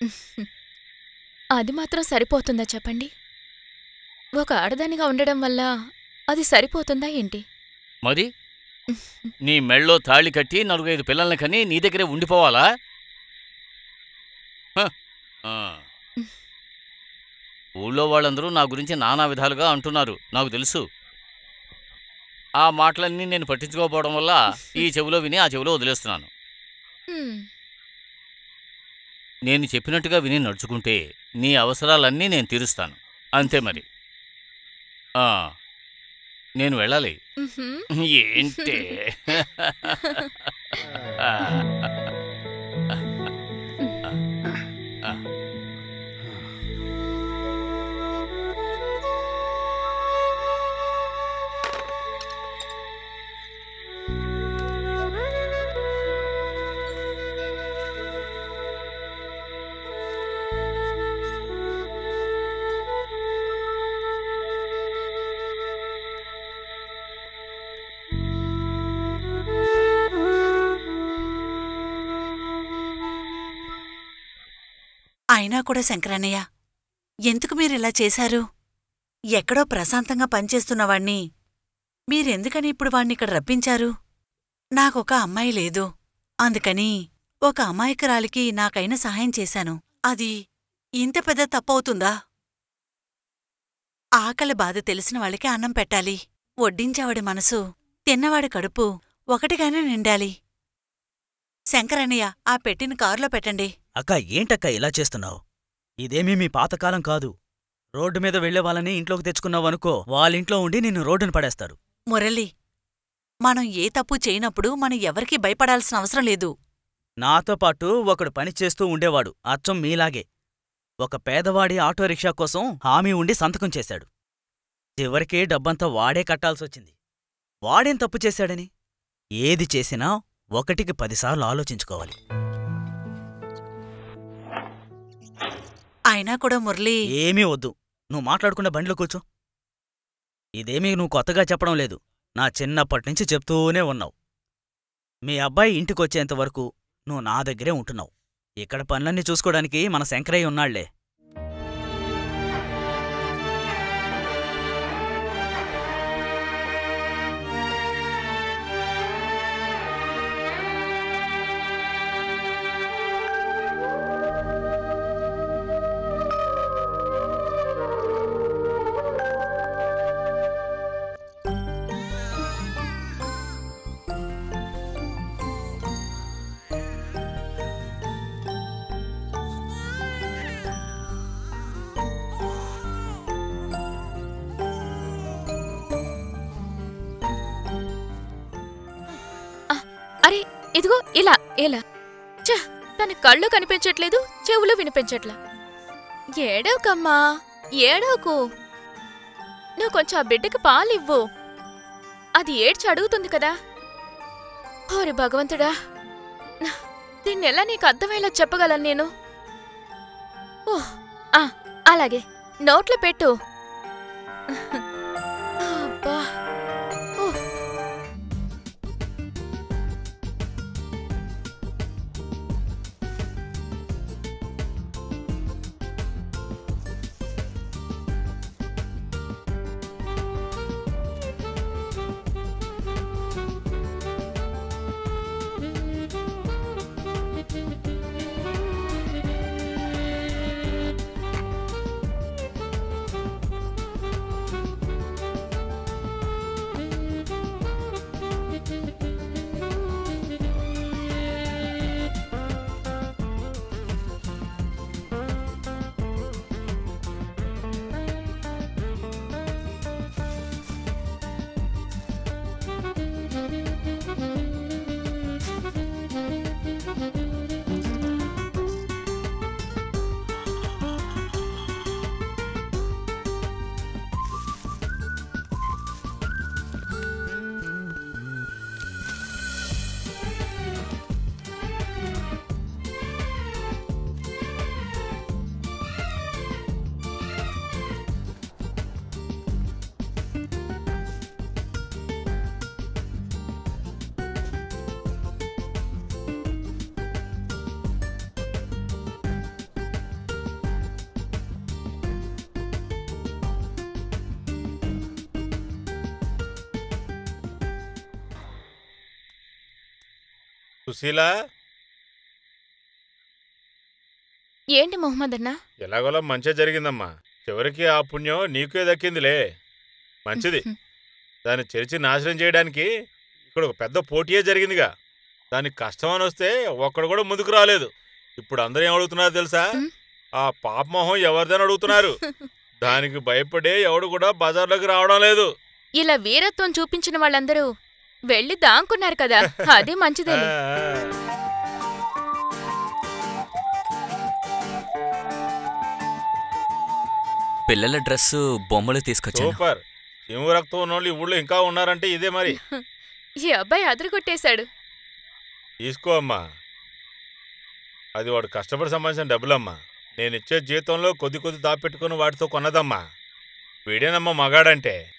అది మాత్రం సరిపోతుందా చెప్పండి? ఒక ఆడదానిగా ఉండడం వల్ల అది సరిపోతుందా ఏంటి?
మరి? నీ మెళ్ళో తాళి కట్టి నలుగైదు పిల్లల్ని కని నీ దగ్గరే ఉండిపోవాలా. ఊళ్ళో వాళ్ళందరూ నా గురించి నానా విధాలుగా అంటున్నారు నాకు తెలుసు. ఆ మాటలన్నీ నేను పట్టించుకోకపోవడం వల్ల ఈ చెవిలో విని ఆ చెవిలో వదిలేస్తున్నాను. నేను చెప్పినట్టుగా విని నడుచుకుంటే నీ అవసరాలన్నీ నేను తీరుస్తాను. అంతే మరి. ఆ, నేను వెళ్ళాలి. ఏంటే?
అయినా కూడా శంకరన్నయ్య ఎందుకు మీరిలా చేశారు? ఎక్కడో ప్రశాంతంగా పనిచేస్తున్నవాణ్ణి మీరెందుకని ఇప్పుడు వాణ్ణి ఇక్కడ రప్పించారు? నాకొక అమ్మాయి లేదు. అందుకని ఒక అమాయకురాలికి నాకైన సహాయం చేశాను. అది ఇంత పెద్ద తప్పవుతుందా? ఆకలి బాధ తెలిసిన వాళ్ళకి అన్నం పెట్టాలి. వడ్డించేవాడి మనసు తిన్నవాడి కడుపు ఒకటిగానే నిండాలి. శంకరన్నయ్య ఆ పెట్టిన కారులో పెట్టండి.
అక్క ఏంటక్క ఇలా చేస్తున్నావు? ఇదేమీ మీ పాతకాలం కాదు. రోడ్డు మీద వెళ్ళే వాళ్ళని ఇంట్లోకి తెచ్చుకున్నావనుకో వాళ్ళింట్లో ఉండి నిన్ను రోడ్డున పడేస్తారు.
మురళి మనం ఏ తప్పు చేయనప్పుడు మనం ఎవరికీ భయపడాల్సిన అవసరం లేదు.
నాతో పాటు ఒకడు పని చేస్తూ ఉండేవాడు అచ్చం మీలాగే. ఒక పేదవాడి ఆటో రిక్షా కోసం హామీ ఉండి సంతకం చేశాడు. చివరికి డబ్బంతా వాడే కట్టాల్సొచ్చింది. వాడేం తప్పు చేశాడని? ఏది చేసినా ఒకటికి పదిసార్లు ఆలోచించుకోవాలి.
అయినా కూడా మురళి.
ఏమీ వద్దు. నువ్వు మాట్లాడకుండా బండిలో కూర్చో. ఇదేమీ నువ్వు కొత్తగా చెప్పడం లేదు. నా చిన్నప్పటినుంచి చెప్తూనే ఉన్నావు. మీ అబ్బాయి ఇంటికొచ్చేంత వరకు నువ్వు నా దగ్గరే ఉంటున్నావు. ఇక్కడ పనులన్నీ చూసుకోవడానికి మన శంకరయ్య
ఉన్నాళ్ళే. తన కళ్ళు కనిపించట్లేదు చెవులు వినిపించట్లా. ఏడవకమ్మా ఏడవకు నువ్వు కొంచెం ఆ బిడ్డకి పాలివ్వు. అది ఏడ్చి అడుగుతుంది కదా. ఓరి భగవంతుడా దీన్ని ఎలా నీకు అర్థమయ్యేలా చెప్పగలను నేను? ఓ ఆ, అలాగే నోట్లో పెట్టు. అబ్బా.
సుశీల
ఏంటి మొహమ్మద్ అన్నా?
ఎలాగోలా మంచిగా జరిగిందమ్మా. చివరికి ఆ పుణ్యం నీకే దక్కిందిలే. మంచిది. దాన్ని చెరిచి నాశనం చేయడానికి ఇక్కడ ఒక పెద్ద పోటీయే జరిగిందిగా. దానికి కష్టం అని వస్తే ఒక్కడు కూడా ముందుకు రాలేదు. ఇప్పుడు అందరూ ఏం అడుగుతున్నారు తెలుసా. ఆ పాపమోహం ఎవరిదని అడుగుతున్నారు? దానికి భయపడే ఎవడు కూడా బజార్లోకి రావడం లేదు.
ఇలా వీరత్వం చూపించిన వాళ్ళందరూ వెళ్ళి దాంకున్నారు కదా అదే మంచిదేలే
పిల్లల డ్రెస్సు బొమ్మలు తీసుకొచ్చాను.
సూపర్. ఉన్నోళ్ళు ఊళ్ళో ఇంకా ఉన్నారంటే ఇదే మరి.
ఈ అబ్బాయి అదరగొట్టేశాడు.
తీసుకో అమ్మా. అది వాడు కష్టపడి సంపాదించిన డబ్బులమ్మా. నేను ఇచ్చే జీతంలో కొద్ది కొద్ది దాపెట్టుకుని వాటితో కొన్నదమ్మా. వీడేనమ్మా మగాడంటే.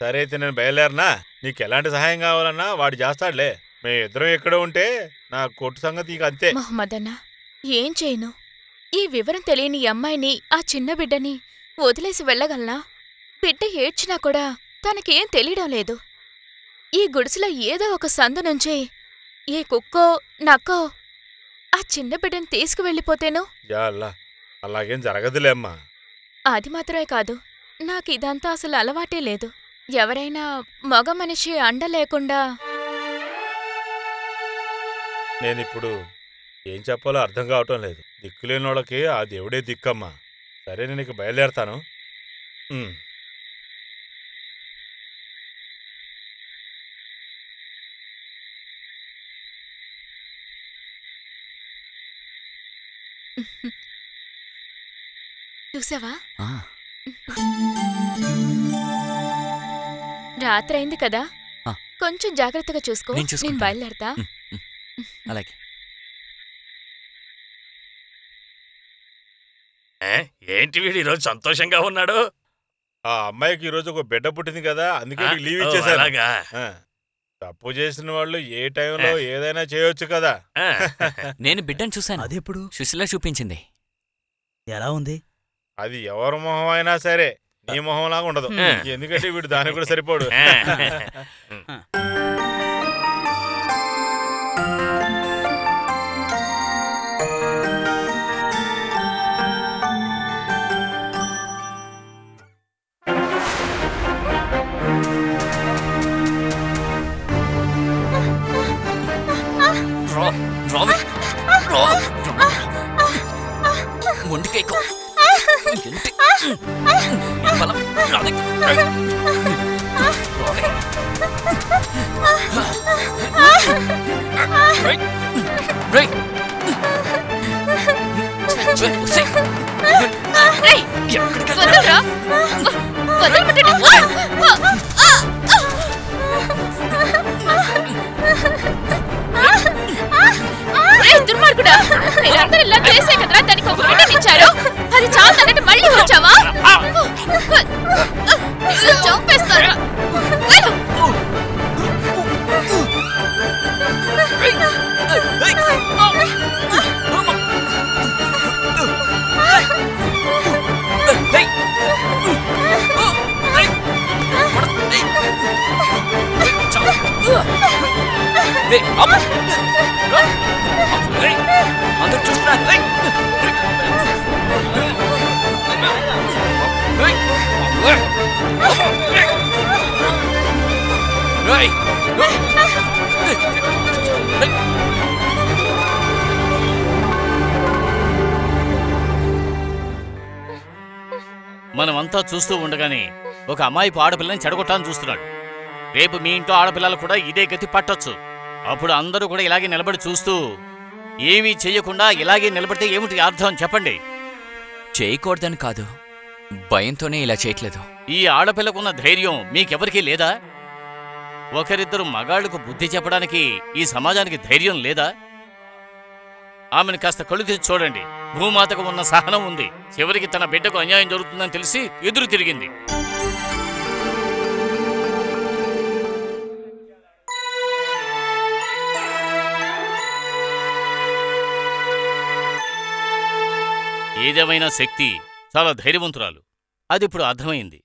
సరే అయితే నేను బయలుదేరనా? నీకు ఎలాంటి సహాయం కావాలన్నా వాడు చేస్తాడులే. మేము ఇద్దరం ఇక్కడ ఉంటే నా కొట్టు సంగతి ఇక అంతే.
మొహమ్మద్ అన్న ఏం చేయను? ఈ వివరం తెలియని అమ్మాయిని ఆ చిన్న బిడ్డని వదిలేసి వెళ్ళగలనా? బిడ్డ ఏడ్చినా కూడా తనకేం తెలియడం లేదు. ఈ గుడిసెలో ఏదో ఒక సందు నుంచి ఏ కుక్కో నక్కో ఆ చిన్న బిడ్డని తీసుకువెళ్ళిపోతేను?
అలాగేం జరగదులే అమ్మా
అది మాత్రమే కాదు నాకు ఇదంతా అసలు అలవాటే లేదు. ఎవరైనా మగ మనిషి అండ లేకుండా?
నేనిప్పుడు ఏం చెప్పాలో అర్థం కావటం లేదు. దిక్కులేని వాళ్ళకి ఆ దేవుడే దిక్కమ్మా. సరే నేను ఇక బయలుదేరతాను
చూసావా? రాత్రి అయింది కదా. కొంచెం జాగ్రత్తగా చూసుకో.
నేను.
బయలుదేరతా.
అలాగే.
ఏ? ఏంటి వీడు ఈరోజు సంతోషంగా ఉన్నాడు?
ఆ అమ్మాయికి ఈరోజు ఒక బిడ్డ పుట్టింది కదా అందుకే లీవ్ ఇచ్చేసారు
అలాగా.
తప్పు చేసిన వాళ్ళు ఏ టైంలో ఏదైనా చేయొచ్చు కదా.
నేను బిడ్డను చూశాను.
అదెప్పుడు?
సుశీల చూపించింది.
ఎలా ఉంది?
అది ఎవరి మొహం అయినా సరే. నీ మొహం లాగా ఉండదు. ఎందుకంటే వీడు దానికి కూడా సరిపోడు
రా రావే
దుర్మార్గుడా! మీరందరూ ఇలా చేసే కదరా దానికి ఒక అది చాలదన్నట్టు మళ్ళీ వచ్చావా నిన్ను చంపేస్తాను
అందరూ చూస్తున్నారు.
మనమంతా చూస్తూ ఉండగానే ఒక అమ్మాయి ఆడపిల్లని చెడగొట్టాలని చూస్తున్నాడు. రేపు మీ ఇంట్లో ఆడపిల్లలు కూడా ఇదే గతి పట్టొచ్చు. అప్పుడు అందరూ కూడా ఇలాగే నిలబడి చూస్తూ ఏమీ చెయ్యకుండా ఇలాగే నిలబడితే ఏమిటి అర్థం చెప్పండి.
చేయకూడదని కాదు భయంతోనే ఇలా చేయట్లేదు.
ఈ ఆడపిల్లకున్న ధైర్యం మీకెవరికీ లేదా? ఒకరిద్దరు మగాళ్ళకు బుద్ధి చెప్పడానికి ఈ సమాజానికి ధైర్యం లేదా? ఆమెను కాస్త కళ్ళు తెచ్చి చూడండి. భూమాతకు ఉన్న సహనం ఉంది. చివరికి తన బిడ్డకు అన్యాయం జరుగుతుందని తెలిసి ఎదురు తిరిగింది. ఏదేమైనా శక్తి చాలా ధైర్యవంతురాలు. అది ఇప్పుడు అర్థమైంది.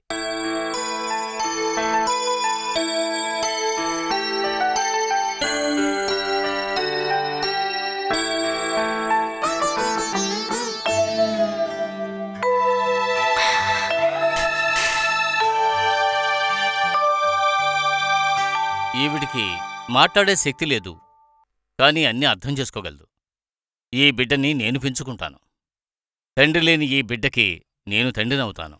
ఈవిడికి మాట్లాడే శక్తి లేదు. కానీ అన్నీ అర్థం చేసుకోగలదు. ఈ బిడ్డని నేను పెంచుకుంటాను. తండ్రి లేని ఈ బిడ్డకి నేను తండ్రినవుతాను.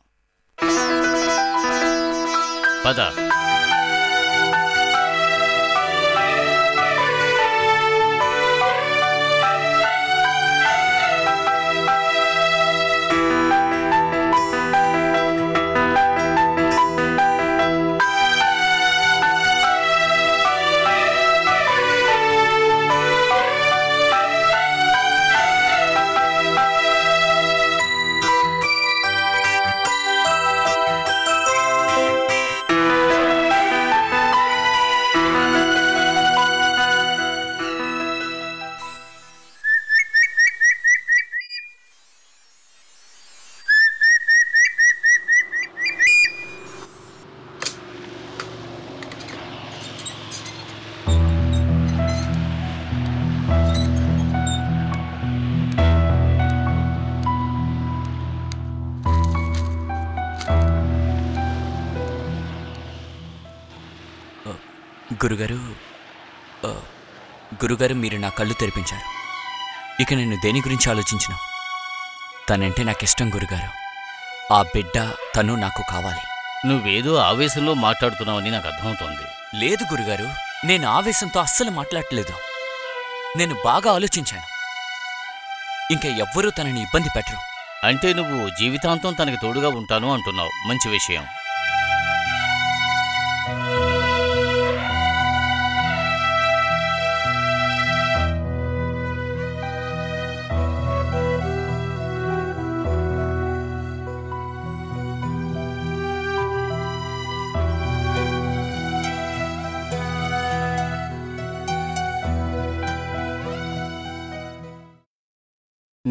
పద.
గురుగారు గురుగారు మీరు నా కళ్ళు తెరిపించారు. ఇక నేను దేని గురించి ఆలోచించను? తనంటే నాకు ఇష్టం గురుగారు. ఆ బిడ్డ తను నాకు కావాలి.
నువ్వేదో ఆవేశంలో మాట్లాడుతున్నావని నాకు అర్థమవుతోంది.
లేదు గురుగారు నేను ఆవేశంతో అస్సలు మాట్లాడట్లేదు నేను బాగా ఆలోచించాను. ఇంకా ఎవ్వరూ తనని ఇబ్బంది పెట్టరు.
అంటే నువ్వు జీవితాంతం తనకి తోడుగా ఉంటాను అంటున్నావు. మంచి విషయం.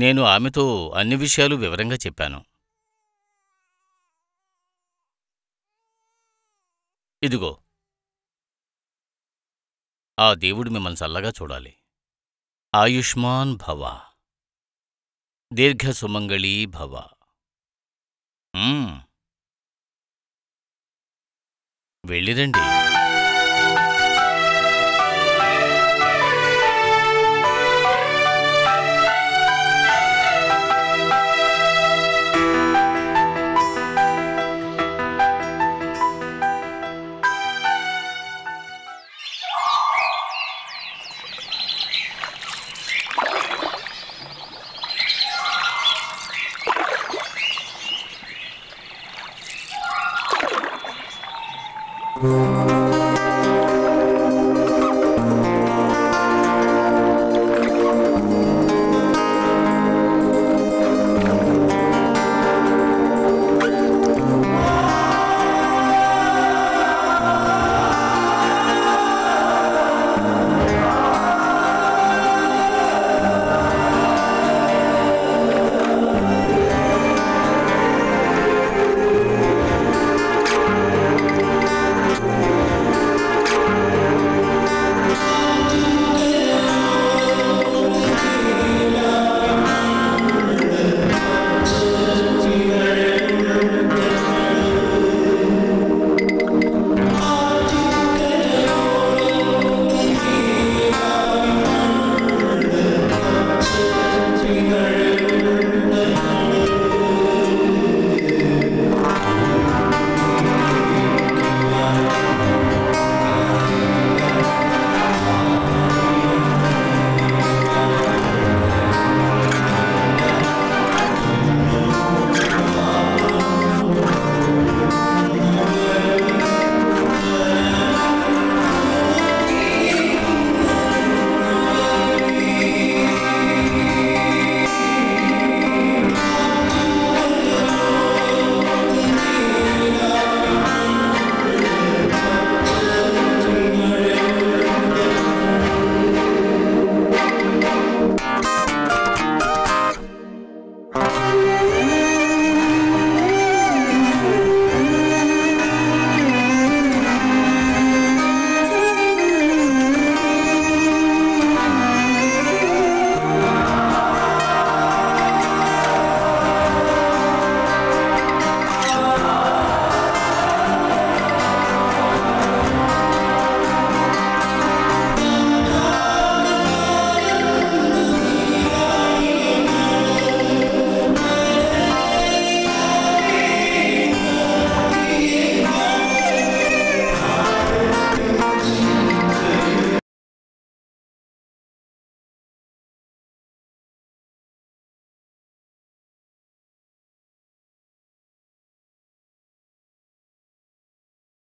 నేను ఆమెతో అన్ని విషయాలు వివరంగా చెప్పాను. ఇదిగో. ఆ దేవుడు మిమ్మల్ని చల్లగా చూడాలి. ఆయుష్మాన్ భవ. దీర్ఘ సుమంగళీ భవ వెళ్ళిరండి.